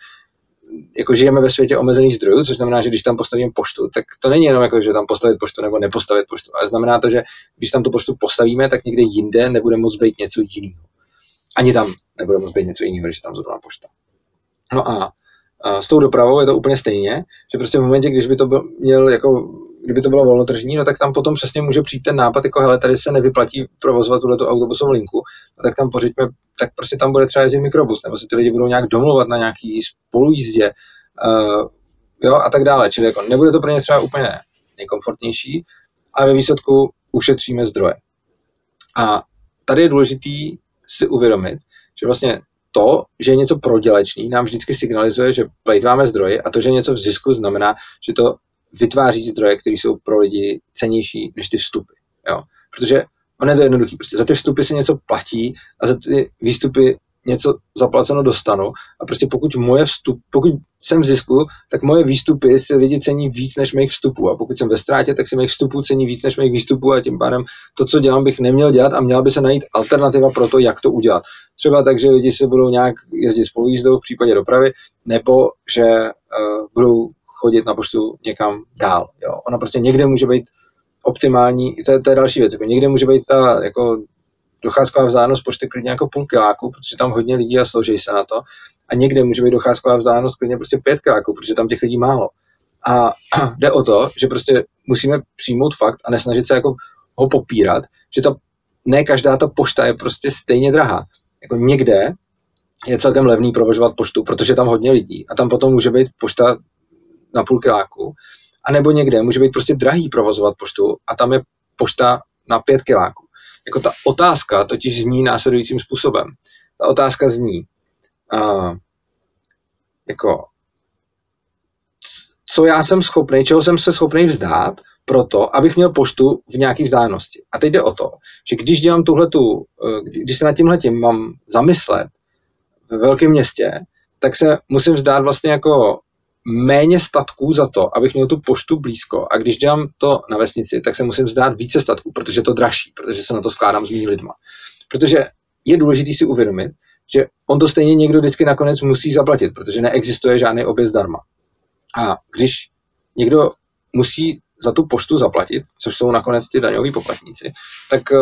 jako žijeme ve světě omezených zdrojů, což znamená, že když tam postavíme poštu, tak to není jenom jako, že tam postavit poštu nebo nepostavit poštu, ale znamená to, že když tam tu poštu postavíme, tak někde jinde nebude moc být něco jiného. Ani tam nebude moc být něco jiného, když tam zrovna pošta. No a, a s tou dopravou je to úplně stejně, že prostě v momentě, když by to byl, měl jako kdyby to bylo volnotržní, no tak tam potom přesně může přijít ten nápad, jako hele, tady se nevyplatí provozovat tuhle autobusovou linku, no tak tam pořiďme, tak prostě tam bude třeba jezdit mikrobus, nebo se ty lidi budou nějak domluvat na nějaký spolujízdě, uh, jo, a tak dále. Čili jako nebude to pro ně třeba úplně nejkomfortnější, ale ve výsledku ušetříme zdroje. A tady je důležitý si uvědomit, že vlastně to, že je něco prodělečný, nám vždycky signalizuje, že plejtváme zdroje a to, že je něco v zisku, znamená, že to vytváří zdroje, které jsou pro lidi cenější než ty vstupy. Jo? Protože ono je to jednoduché. Prostě za ty vstupy se něco platí a za ty výstupy něco zaplaceno dostanu. A prostě pokud moje vstup, pokud jsem v zisku, tak moje výstupy se lidi cení víc než mých vstupů. A pokud jsem ve ztrátě, tak se mých vstupů cení víc než mých výstupů a tím pádem to, co dělám, bych neměl dělat a měla by se najít alternativa pro to, jak to udělat. Třeba tak, že lidi se budou nějak jezdit spolu jízdou v případě dopravy, nebo že uh, budou chodit na poštu někam dál. Jo. Ona prostě někde může být optimální, to je, to je další věc, jako někde může být ta jako docházková vzdálenost pošty klidně jako půl kiláku, protože tam hodně lidí a složí se na to. A někde může být docházková vzdálenost klidně prostě pět kiláků, protože tam těch lidí málo. A jde o to, že prostě musíme přijmout fakt a nesnažit se jako ho popírat, že to ne každá ta pošta je prostě stejně drahá. Jako někde je celkem levný provožovat poštu, protože tam hodně lidí a tam potom může být pošta na půl kiláku, a nebo někde může být prostě drahý provozovat poštu a tam je pošta na pět kiláků. Jako ta otázka totiž zní následujícím způsobem. Ta otázka zní, uh, jako, co já jsem schopný, čeho jsem se schopný vzdát, proto, abych měl poštu v nějaké vzdálenosti. A teď jde o to, že když dělám tuhletu, když se nad tímhletím mám zamyslet ve velkém městě, tak se musím vzdát vlastně jako méně statků za to, abych měl tu poštu blízko. A když dělám to na vesnici, tak se musím zdát více statků, protože je to dražší, protože se na to skládám s mými lidma. Protože je důležité si uvědomit, že on to stejně někdo vždycky nakonec musí zaplatit, protože neexistuje žádný oběd zdarma. A když někdo musí za tu poštu zaplatit, což jsou nakonec ty daňoví poplatníci, tak eh,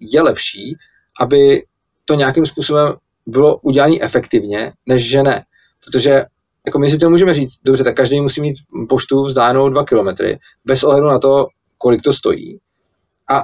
je lepší, aby to nějakým způsobem bylo udělané efektivně, než že ne. Protože jako my si to můžeme říct, dobře, tak každý musí mít poštu vzdálenou 2 kilometry, bez ohledu na to, kolik to stojí. A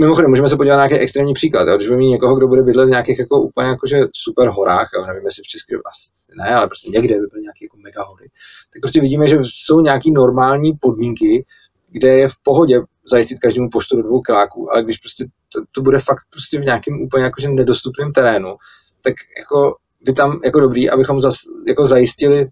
mimochodem, můžeme se podívat na nějaký extrémní příklad. Jo? Když budeme mít někoho, kdo bude bydlet v nějakých jako úplně jakože super horách, jo? nevím, jestli v České asi ne, ale prostě někde by byly nějaké jako mega hory, tak prostě vidíme, že jsou nějaké normální podmínky, kde je v pohodě zajistit každému poštu do dvou kiláků, ale když prostě to, to bude fakt prostě v nějakém úplně jakože nedostupném terénu, tak jako by tam jako dobrý, abychom zas, jako zajistili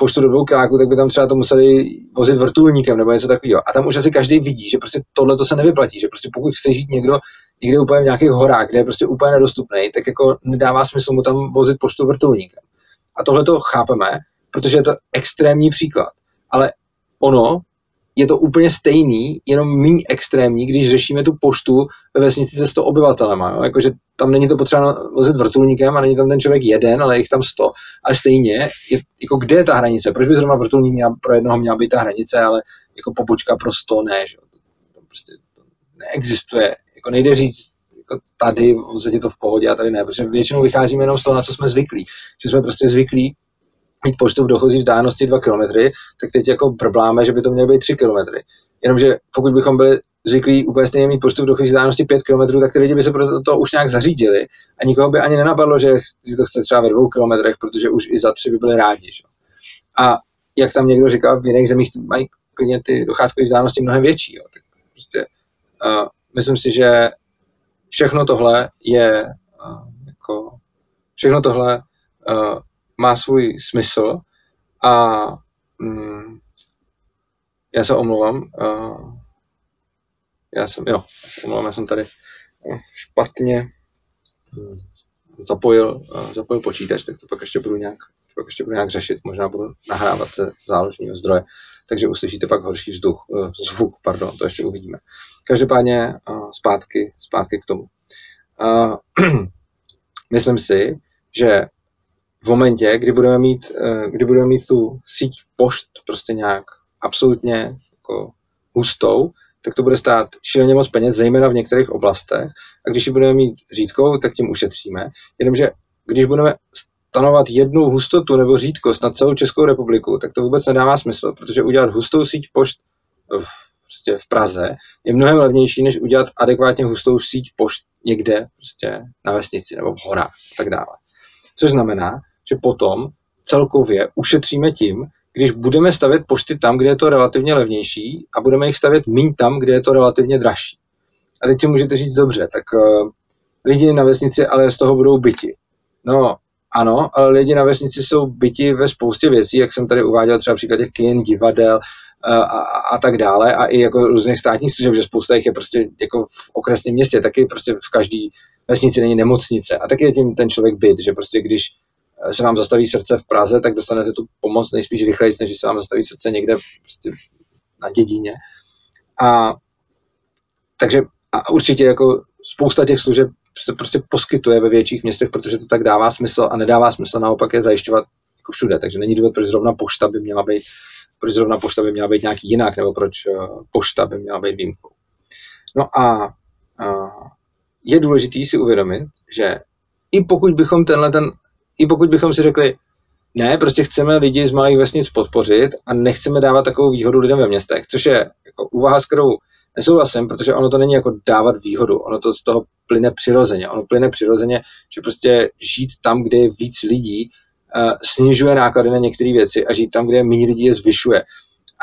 poštu do kiláků, tak by tam třeba to museli vozit vrtulníkem nebo něco takového. A tam už asi každý vidí, že prostě tohle to se nevyplatí, že prostě pokud chce žít někdo někde úplně v nějakých horách, kde je prostě úplně nedostupný, tak jako nedává smysl mu tam vozit poštu vrtulníkem. A tohle to chápeme, protože je to extrémní příklad. Ale ono je to úplně stejný, jenom méně extrémní, když řešíme tu poštu ve vesnici se 100 obyvatelema. Jo? Jakože tam není to potřeba vozit vrtulníkem a není tam ten člověk jeden, ale jich tam 100. Ale stejně, je, jako kde je ta hranice? Proč by zrovna vrtulník měl, pro jednoho měla být ta hranice, ale jako pobočka pro 100 ne. Že? To prostě to neexistuje. Jako nejde říct, jako tady v to v pohodě a tady ne, protože většinou vycházíme jenom z toho, na co jsme zvyklí. Že jsme prostě zvyklí mít poštu v dochozí vzdálenosti 2 km, tak teď jako brbláme, že by to mělo být 3 km. Jenomže pokud bychom byli zvyklí úplně stejně mít poštu v dochozí vzdálenosti 5 km, tak ty lidi by se pro to už nějak zařídili a nikoho by ani nenapadlo, že si to chce třeba ve dvou kilometrech, protože už i za tři by byli rádi. Že? A jak tam někdo říkal, v jiných zemích mají klidně ty docházkové vzdálenosti mnohem větší. Jo. Tak prostě, uh, myslím si, že všechno tohle je uh, jako, všechno tohle uh, má svůj smysl a mm, já se omlouvám. Uh, já jsem, jo, omlouvám, já jsem tady špatně zapojil, zapojil počítač, tak to pak ještě budu nějak, pak ještě budu nějak řešit, možná budu nahrávat záložního zdroje, takže uslyšíte pak horší vzduch, zvuk, pardon, to ještě uvidíme. Každopádně zpátky, zpátky k tomu. Myslím si, že v momentě, kdy budeme mít, kdy budeme mít tu síť pošt prostě nějak absolutně jako hustou, tak to bude stát šíleně moc peněz, zejména v některých oblastech. A když ji budeme mít řídkou, tak tím ušetříme. Jenomže když budeme stanovat jednu hustotu nebo řídkost na celou Českou republiku, tak to vůbec nedává smysl, protože udělat hustou síť pošt v, prostě v Praze je mnohem levnější, než udělat adekvátně hustou síť pošt někde prostě na vesnici nebo v horách a tak dále. Což znamená, že potom celkově ušetříme tím, když budeme stavět pošty tam, kde je to relativně levnější a budeme jich stavět méně tam, kde je to relativně dražší. A teď si můžete říct, dobře, tak uh, lidi na vesnici ale z toho budou byti. No, ano, ale lidi na vesnici jsou byti ve spoustě věcí, jak jsem tady uváděl třeba příkladě kin, divadel uh, a, a, tak dále a i jako různých státních služeb, že spousta jich je prostě jako v okresním městě, taky prostě v každý vesnici není nemocnice a taky je tím ten člověk byt, že prostě když se vám zastaví srdce v Praze, tak dostanete tu pomoc nejspíš rychleji, než se vám zastaví srdce někde prostě na dědíně. A takže a určitě jako spousta těch služeb se prostě poskytuje ve větších městech, protože to tak dává smysl a nedává smysl naopak je zajišťovat jako všude. Takže není důvod, proč zrovna pošta by měla být, proč zrovna pošta by měla být nějaký jinak, nebo proč uh, pošta by měla být výjimkou. No a uh, je důležité si uvědomit, že i pokud bychom tenhle ten i pokud bychom si řekli, ne, prostě chceme lidi z malých vesnic podpořit a nechceme dávat takovou výhodu lidem ve městech, což je jako úvaha, s kterou nesouhlasím, protože ono to není jako dávat výhodu, ono to z toho plyne přirozeně. Ono plyne přirozeně, že prostě žít tam, kde je víc lidí, uh, snižuje náklady na některé věci a žít tam, kde je méně lidí, je zvyšuje.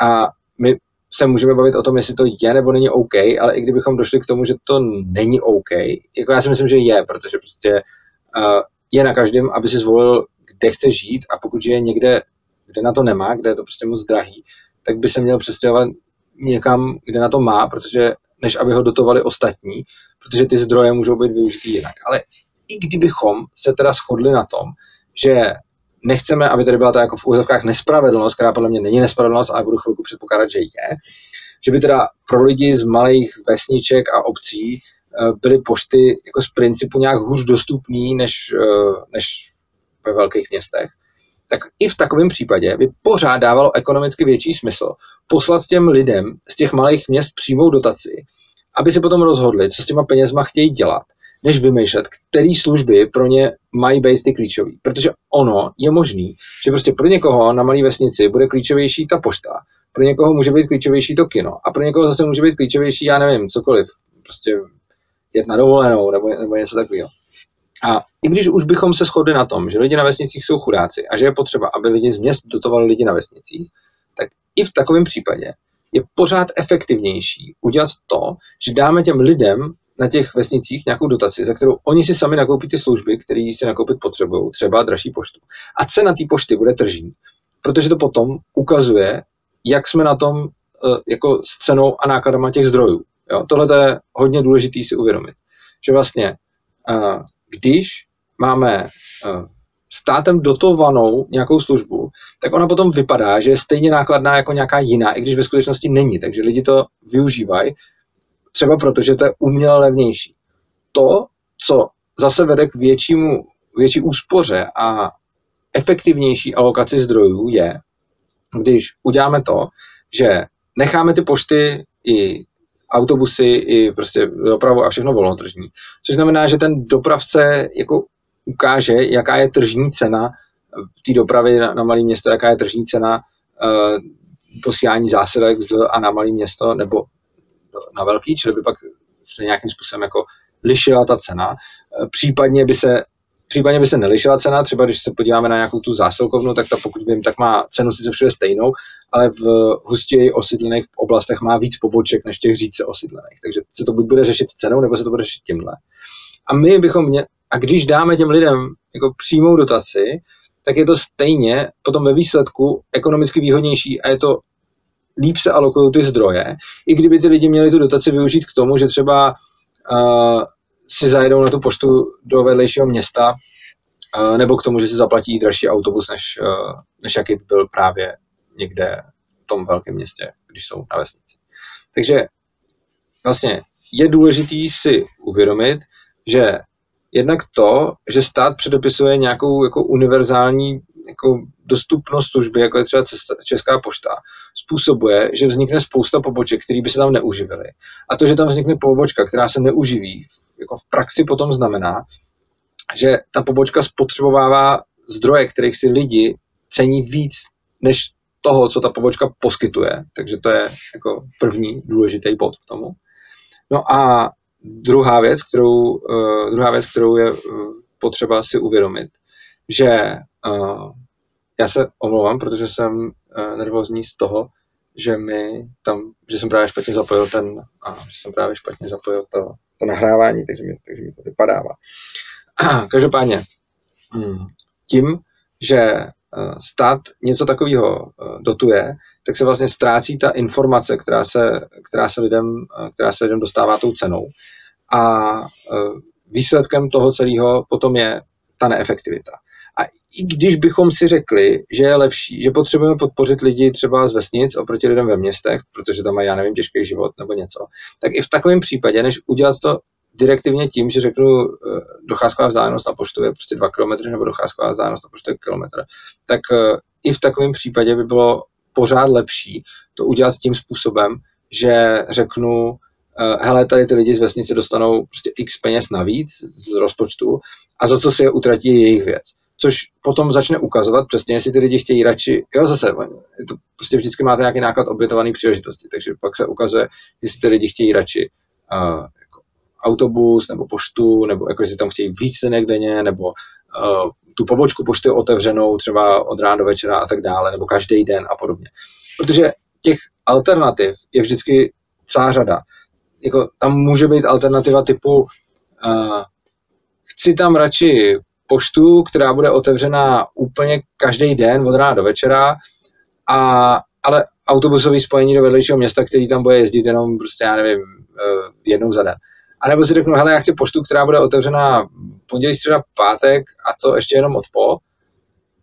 A my se můžeme bavit o tom, jestli to je nebo není OK, ale i kdybychom došli k tomu, že to není OK, jako já si myslím, že je, protože prostě uh, je na každém, aby si zvolil, kde chce žít a pokud žije někde, kde na to nemá, kde je to prostě moc drahý, tak by se měl přestěhovat někam, kde na to má, protože než aby ho dotovali ostatní, protože ty zdroje můžou být využitý jinak. Ale i kdybychom se teda shodli na tom, že nechceme, aby tady byla ta jako v úzovkách nespravedlnost, která podle mě není nespravedlnost, ale budu chvilku předpokládat, že je, že by teda pro lidi z malých vesniček a obcí byly pošty jako z principu nějak hůř dostupný než, eh, než ve velkých městech, tak i v takovém případě by pořád dávalo ekonomicky větší smysl poslat těm lidem z těch malých měst přímou dotaci, aby si potom rozhodli, co s těma penězma chtějí dělat, než vymýšlet, které služby pro ně mají být ty klíčové. Protože ono je možný, že prostě pro někoho na malé vesnici bude klíčovější ta pošta, pro někoho může být klíčovější to kino a pro někoho zase může být klíčovější, já nevím, cokoliv, prostě jet na dovolenou nebo, nebo něco takového. A i když už bychom se shodli na tom, že lidi na vesnicích jsou chudáci a že je potřeba, aby lidi z měst dotovali lidi na vesnicích, tak i v takovém případě je pořád efektivnější udělat to, že dáme těm lidem na těch vesnicích nějakou dotaci, za kterou oni si sami nakoupí ty služby, které si nakoupit potřebují, třeba dražší poštu. A cena té pošty bude tržní, protože to potom ukazuje, jak jsme na tom eh, jako s cenou a nákladama těch zdrojů. Jo, tohle je hodně důležité si uvědomit. Že vlastně, uh, když máme uh, státem dotovanou nějakou službu, tak ona potom vypadá, že je stejně nákladná jako nějaká jiná, i když ve skutečnosti není. Takže lidi to využívají, třeba proto, že to je uměle levnější. To, co zase vede k většímu, větší úspoře a efektivnější alokaci zdrojů, je, když uděláme to, že necháme ty pošty i autobusy i prostě dopravu a všechno volnotržní. Což znamená, že ten dopravce jako ukáže, jaká je tržní cena té dopravy na, na malé město, jaká je tržní cena uh, posílání zásilek z a na malé město nebo na velký, čili by pak se nějakým způsobem jako lišila ta cena. Eh, případně by se Případně by se nelišila cena, třeba když se podíváme na nějakou tu zásilkovnu, tak ta pokud vím, tak má cenu sice všude stejnou, ale v hustěji osídlených oblastech má víc poboček než těch říce osídlených. Takže se to buď bude řešit cenou, nebo se to bude řešit tímhle. A my bychom mě, a když dáme těm lidem jako přímou dotaci, tak je to stejně potom ve výsledku ekonomicky výhodnější a je to líp se alokují ty zdroje, i kdyby ty lidi měli tu dotaci využít k tomu, že třeba uh, si zajedou na tu poštu do vedlejšího města, nebo k tomu, že si zaplatí dražší autobus, než, než jaký byl právě někde v tom velkém městě, když jsou na vesnici. Takže vlastně je důležitý si uvědomit, že jednak to, že stát předepisuje nějakou jako univerzální jako dostupnost služby, jako je třeba cesta, Česká pošta, způsobuje, že vznikne spousta poboček, které by se tam neuživily. A to, že tam vznikne pobočka, která se neuživí, jako v praxi potom znamená, že ta pobočka spotřebovává zdroje, kterých si lidi cení víc než toho, co ta pobočka poskytuje. Takže to je jako první důležitý bod k tomu. No a druhá věc, kterou, uh, druhá věc, kterou je uh, potřeba si uvědomit, že uh, já se omlouvám, protože jsem uh, nervózní z toho, že mi tam, že jsem právě špatně zapojil ten, a že jsem právě špatně zapojil to, to nahrávání, takže mi, takže mi to vypadává. Každopádně, hm, tím, že stát něco takového dotuje, tak se vlastně ztrácí ta informace, která se, která se, lidem, která se lidem dostává tou cenou. A výsledkem toho celého potom je ta neefektivita. A i když bychom si řekli, že je lepší, že potřebujeme podpořit lidi třeba z vesnic oproti lidem ve městech, protože tam mají, já nevím, těžký život nebo něco, tak i v takovém případě, než udělat to direktivně tím, že řeknu, eh, docházková vzdálenost na poštu je prostě 2 km nebo docházková vzdálenost na poštu je kilometr, tak eh, i v takovém případě by bylo pořád lepší to udělat tím způsobem, že řeknu, eh, hele, tady ty lidi z vesnice dostanou prostě x peněz navíc z rozpočtu a za co si je utratí je jejich věc což potom začne ukazovat přesně, jestli ty lidi chtějí radši, jo zase, je to prostě vždycky máte nějaký náklad obětovaný příležitosti, takže pak se ukazuje, jestli ty lidi chtějí radši uh, jako autobus nebo poštu, nebo jako jestli tam chtějí víc linek denně, nebo uh, tu pobočku pošty otevřenou třeba od rána do večera a tak dále, nebo každý den a podobně. Protože těch alternativ je vždycky celá řada. Jako, tam může být alternativa typu uh, chci tam radši poštu, která bude otevřena úplně každý den od rána do večera, a, ale autobusový spojení do vedlejšího města, který tam bude jezdit jenom prostě, já nevím, eh, jednou za den. A nebo si řeknu, hele, já chci poštu, která bude otevřena pondělí, středa, pátek a to ještě jenom od po,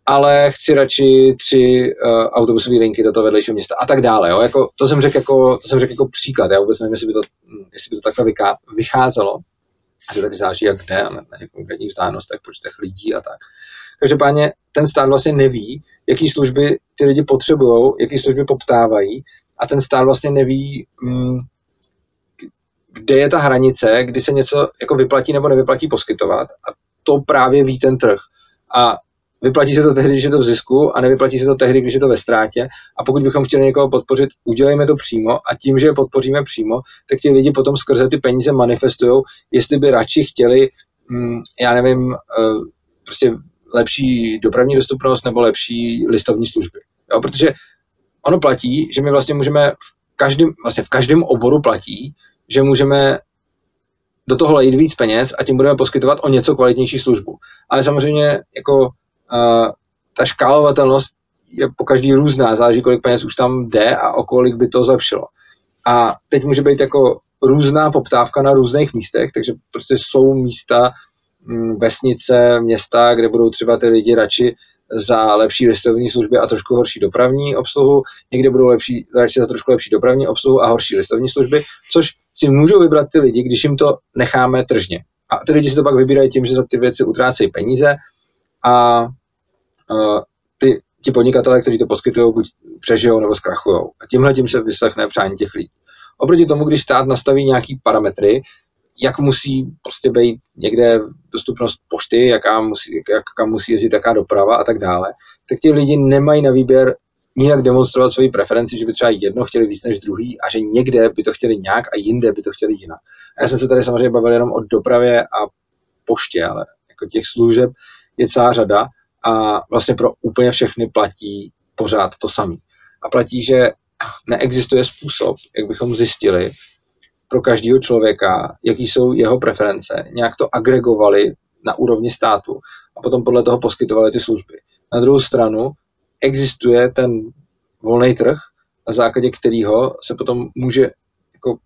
ale chci radši tři uh, autobusové linky do toho vedlejšího města a tak dále. Jo? Jako, to jsem řekl jako, to jsem řekl jako příklad, já vůbec nevím, jestli by to, jestli by to takhle vycházelo, že tady záleží jak kde, na, na konkrétních vzdálenostech, počtech lidí a tak. Každopádně ten stát vlastně neví, jaký služby ty lidi potřebují, jaký služby poptávají a ten stát vlastně neví, mm, kde je ta hranice, kdy se něco jako vyplatí nebo nevyplatí poskytovat a to právě ví ten trh. A Vyplatí se to tehdy, když je to v zisku a nevyplatí se to tehdy, když je to ve ztrátě. A pokud bychom chtěli někoho podpořit, udělejme to přímo a tím, že je podpoříme přímo, tak ti lidi potom skrze ty peníze manifestují, jestli by radši chtěli, mm, já nevím, eh, prostě lepší dopravní dostupnost nebo lepší listovní služby. Jo, protože ono platí, že my vlastně můžeme v každém, vlastně v každém oboru platí, že můžeme do toho lejít víc peněz a tím budeme poskytovat o něco kvalitnější službu. Ale samozřejmě jako ta škálovatelnost je po každý různá, záleží, kolik peněz už tam jde a o kolik by to zlepšilo. A teď může být jako různá poptávka na různých místech, takže prostě jsou místa, mm, vesnice, města, kde budou třeba ty lidi radši za lepší listovní služby a trošku horší dopravní obsluhu, někde budou lepší, radši za trošku lepší dopravní obsluhu a horší listovní služby, což si můžou vybrat ty lidi, když jim to necháme tržně. A ty lidi si to pak vybírají tím, že za ty věci utrácejí peníze a uh, ty, ti podnikatelé, kteří to poskytují, buď přežijou nebo zkrachují. A tímhle tím se vyslechne přání těch lidí. Oproti tomu, když stát nastaví nějaký parametry, jak musí prostě být někde dostupnost pošty, jaká musí, jak, kam musí jezdit jaká doprava a tak dále, tak ti lidi nemají na výběr nijak demonstrovat svoji preferenci, že by třeba jedno chtěli víc než druhý a že někde by to chtěli nějak a jinde by to chtěli jinak. A já jsem se tady samozřejmě bavil jenom o dopravě a poště, ale jako těch služeb je celá řada a vlastně pro úplně všechny platí pořád to samé. A platí, že neexistuje způsob, jak bychom zjistili pro každého člověka, jaký jsou jeho preference, nějak to agregovali na úrovni státu a potom podle toho poskytovali ty služby. Na druhou stranu existuje ten volný trh, na základě kterého se potom může jako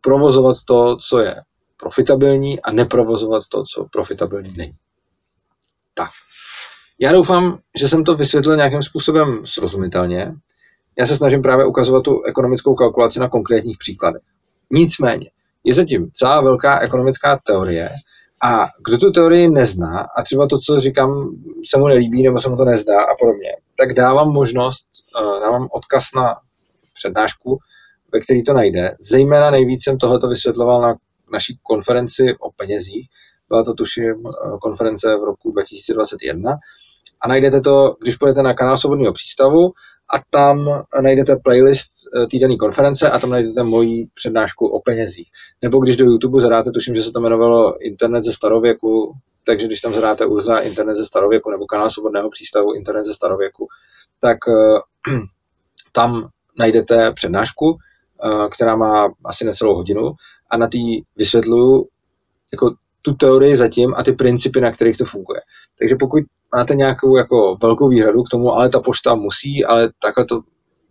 provozovat to, co je profitabilní a neprovozovat to, co profitabilní není. Tak. Já doufám, že jsem to vysvětlil nějakým způsobem srozumitelně. Já se snažím právě ukazovat tu ekonomickou kalkulaci na konkrétních příkladech. Nicméně, je zatím celá velká ekonomická teorie a kdo tu teorii nezná a třeba to, co říkám, se mu nelíbí nebo se mu to nezdá a podobně, tak dávám možnost, eh, dávám odkaz na přednášku, ve který to najde. Zejména nejvíc jsem tohleto vysvětloval na naší konferenci o penězích. Byla to tuším eh, konference v roku 2021. A najdete to, když půjdete na kanál Svobodného přístavu a tam najdete playlist eh, týdenní konference a tam najdete moji přednášku o penězích. Nebo když do YouTube zadáte, tuším, že se to jmenovalo Internet ze starověku, takže když tam zadáte Urza Internet ze starověku nebo kanál Svobodného přístavu Internet ze starověku, tak uh, tam najdete přednášku, která má asi necelou hodinu a na té vysvětluju jako tu teorii zatím a ty principy, na kterých to funguje. Takže pokud máte nějakou jako velkou výhradu k tomu, ale ta pošta musí, ale takhle to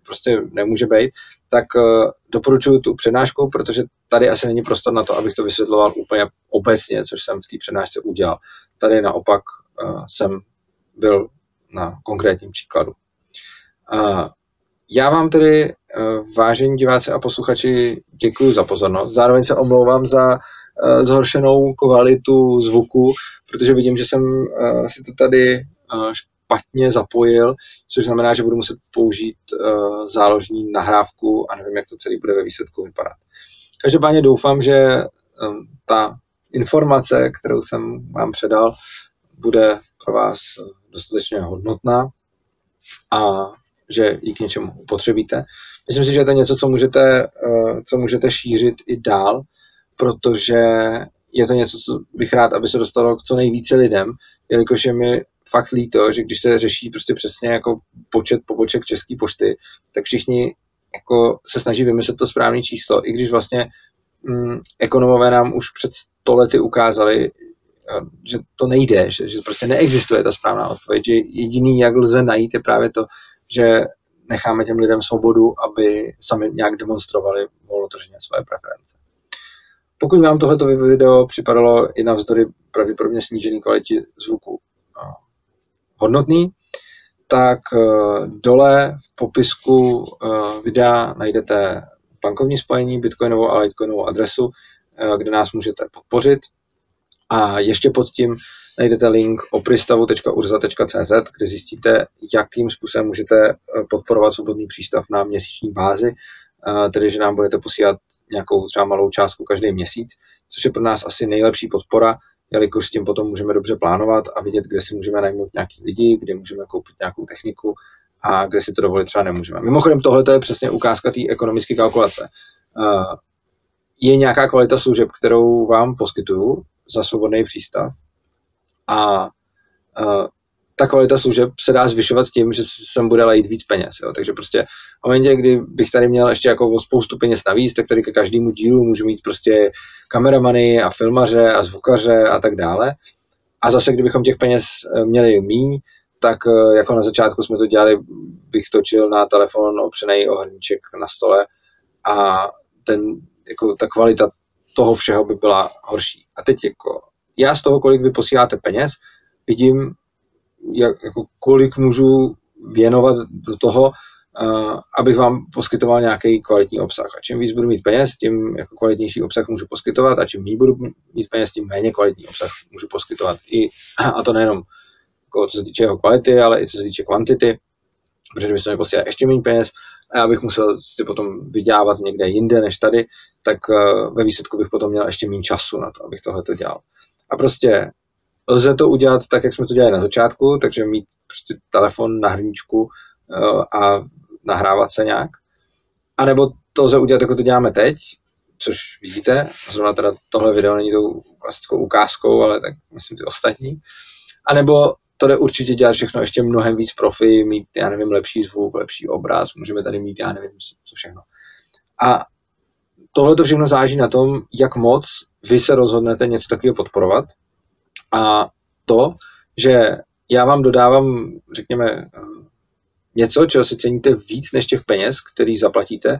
prostě nemůže být, tak uh, doporučuji tu přednášku, protože tady asi není prostor na to, abych to vysvětloval úplně obecně, což jsem v té přednášce udělal. Tady naopak uh, jsem byl na konkrétním příkladu. Já vám tedy, uh, vážení diváci a posluchači, děkuji za pozornost. Zároveň se omlouvám za zhoršenou kvalitu zvuku, protože vidím, že jsem uh, si to tady uh, špatně zapojil, což znamená, že budu muset použít záložní nahrávku a nevím, jak to celý bude ve výsledku vypadat. Každopádně doufám, že ta informace, kterou jsem vám předal, bude pro vás dostatečně hodnotná a že ji k něčemu upotřebíte. Myslím si, že to je něco, co můžete, co můžete šířit i dál, protože je to něco, co bych rád, aby se dostalo k co nejvíce lidem, jelikož je mi fakt líto, že když se řeší prostě přesně jako počet poboček České pošty, tak všichni jako se snaží vymyslet to správné číslo, i když vlastně mm, ekonomové nám už před stolety ukázali, že to nejde, že, že prostě neexistuje ta správná odpověď, že jediný, jak lze najít, je právě to, že necháme těm lidem svobodu, aby sami nějak demonstrovali volnotržně své preference. Pokud vám tohleto video připadalo i navzdory pravděpodobně snížené kvalitě zvuku hodnotný, tak eh, dole v popisku eh, videa najdete bankovní spojení, bitcoinovou a litecoinovou adresu, eh, kde nás můžete podpořit. A ještě pod tím najdete link opristavu.urza.cz, kde zjistíte, jakým způsobem můžete podporovat svobodný přístav na měsíční bázi, tedy že nám budete posílat nějakou třeba malou částku každý měsíc, což je pro nás asi nejlepší podpora, jelikož s tím potom můžeme dobře plánovat a vidět, kde si můžeme najmout nějaký lidi, kde můžeme koupit nějakou techniku a kde si to dovolit třeba nemůžeme. Mimochodem, tohle je přesně ukázka té ekonomické kalkulace. Eh, je nějaká kvalita služeb, kterou vám poskytuju za svobodný přístav a eh, ta kvalita služeb se dá zvyšovat tím, že sem bude lejít víc peněz. Jo. Takže prostě v momentě, kdy bych tady měl ještě jako spoustu peněz navíc, tak tady ke každému dílu můžu mít prostě kameramany a filmaře a zvukaře a tak dále. A zase, kdybychom těch peněz eh, měli míň, tak eh, jako na začátku jsme to dělali, bych točil na telefon opřený o hrníček na stole a ten, jako ta kvalita toho všeho by byla horší. A teď jako já z toho, kolik vy posíláte peněz, vidím, jak, jako kolik můžu věnovat do toho, abych vám poskytoval nějaký kvalitní obsah. A čím víc budu mít peněz, tím jako kvalitnější obsah můžu poskytovat a čím méně budu mít peněz, tím méně kvalitní obsah můžu poskytovat. I, a to nejenom jako co se týče jeho kvality, ale i co se týče kvantity, protože kdybyste to posílat ještě méně peněz a já bych musel si potom vydělávat někde jinde než tady, tak uh, ve výsledku bych potom měl ještě méně času na to, abych tohle to dělal. A prostě Lze to udělat tak, jak jsme to dělali na začátku, takže mít prostě telefon na hrníčku eh, a nahrávat se nějak. A nebo to lze udělat, jako to děláme teď, což vidíte, zrovna teda tohle video není tou klasickou ukázkou, ale tak myslím ty ostatní. A nebo to jde určitě dělat všechno ještě mnohem víc profi, mít, já nevím, lepší zvuk, lepší obraz, můžeme tady mít, já nevím, co všechno. A tohle to všechno záží na tom, jak moc vy se rozhodnete něco takového podporovat a to, že já vám dodávám, řekněme, něco, čeho si ceníte víc než těch peněz, který zaplatíte,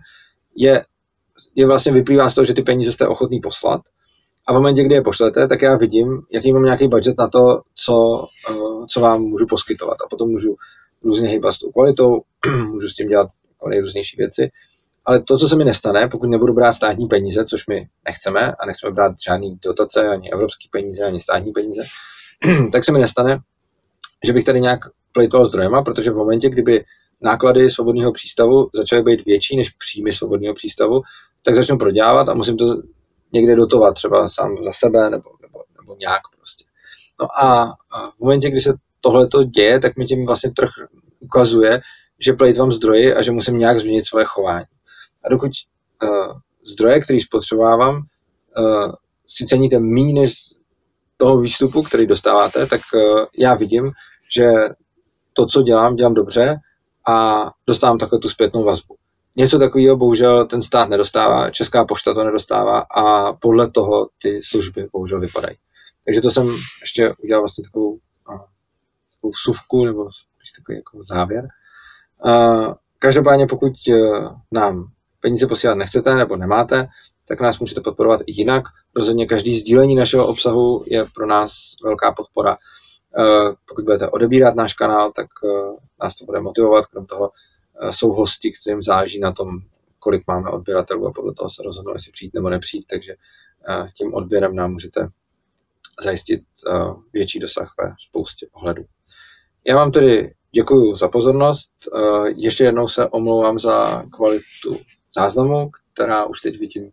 je, je vlastně vyplývá z toho, že ty peníze jste ochotný poslat A v momentě, kdy je pošlete, tak já vidím, jaký mám nějaký budget na to, co, uh, co vám můžu poskytovat. A potom můžu různě hýbat s tou kvalitou, můžu s tím dělat nejrůznější věci. Ale to, co se mi nestane, pokud nebudu brát státní peníze, což my nechceme, a nechceme brát žádný dotace, ani evropské peníze, ani státní peníze, tak se mi nestane, že bych tady nějak plejtoval zdrojema, protože v momentě, kdyby náklady svobodného přístavu začaly být větší než příjmy svobodného přístavu, tak začnu prodělávat a musím to někde dotovat, třeba sám za sebe nebo, nebo, nebo nějak prostě. No a, v momentě, kdy se tohle to děje, tak mi tím vlastně trh ukazuje, že plejtvám zdroji a že musím nějak změnit svoje chování. Dokud uh, zdroje, který spotřebovávám, uh, si ceníte méně než toho výstupu, který dostáváte, tak uh, já vidím, že to, co dělám, dělám dobře a dostávám takhle tu zpětnou vazbu. Něco takového bohužel ten stát nedostává, Česká pošta to nedostává a podle toho ty služby bohužel vypadají. Takže to jsem ještě udělal vlastně takovou, takovou suvku nebo takový jako závěr. Každopádně pokud nám peníze posílat nechcete nebo nemáte, tak nás můžete podporovat i jinak. Rozhodně každý sdílení našeho obsahu je pro nás velká podpora. Eh, pokud budete odebírat náš kanál, tak eh, nás to bude motivovat. Krom toho eh, jsou hosti, kterým záleží na tom, kolik máme odběratelů a podle toho se rozhodnou, jestli přijít nebo nepřijít, takže tím odběrem nám můžete zajistit větší dosah ve spoustě ohledů. Já vám tedy děkuji za pozornost. Ještě jednou se omlouvám za kvalitu záznamu, která už teď vidím,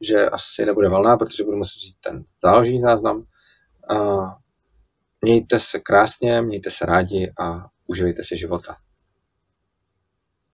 že asi nebude valná, protože budu muset říct ten záložní záznam. Mějte se krásně, mějte se rádi a užijte si života.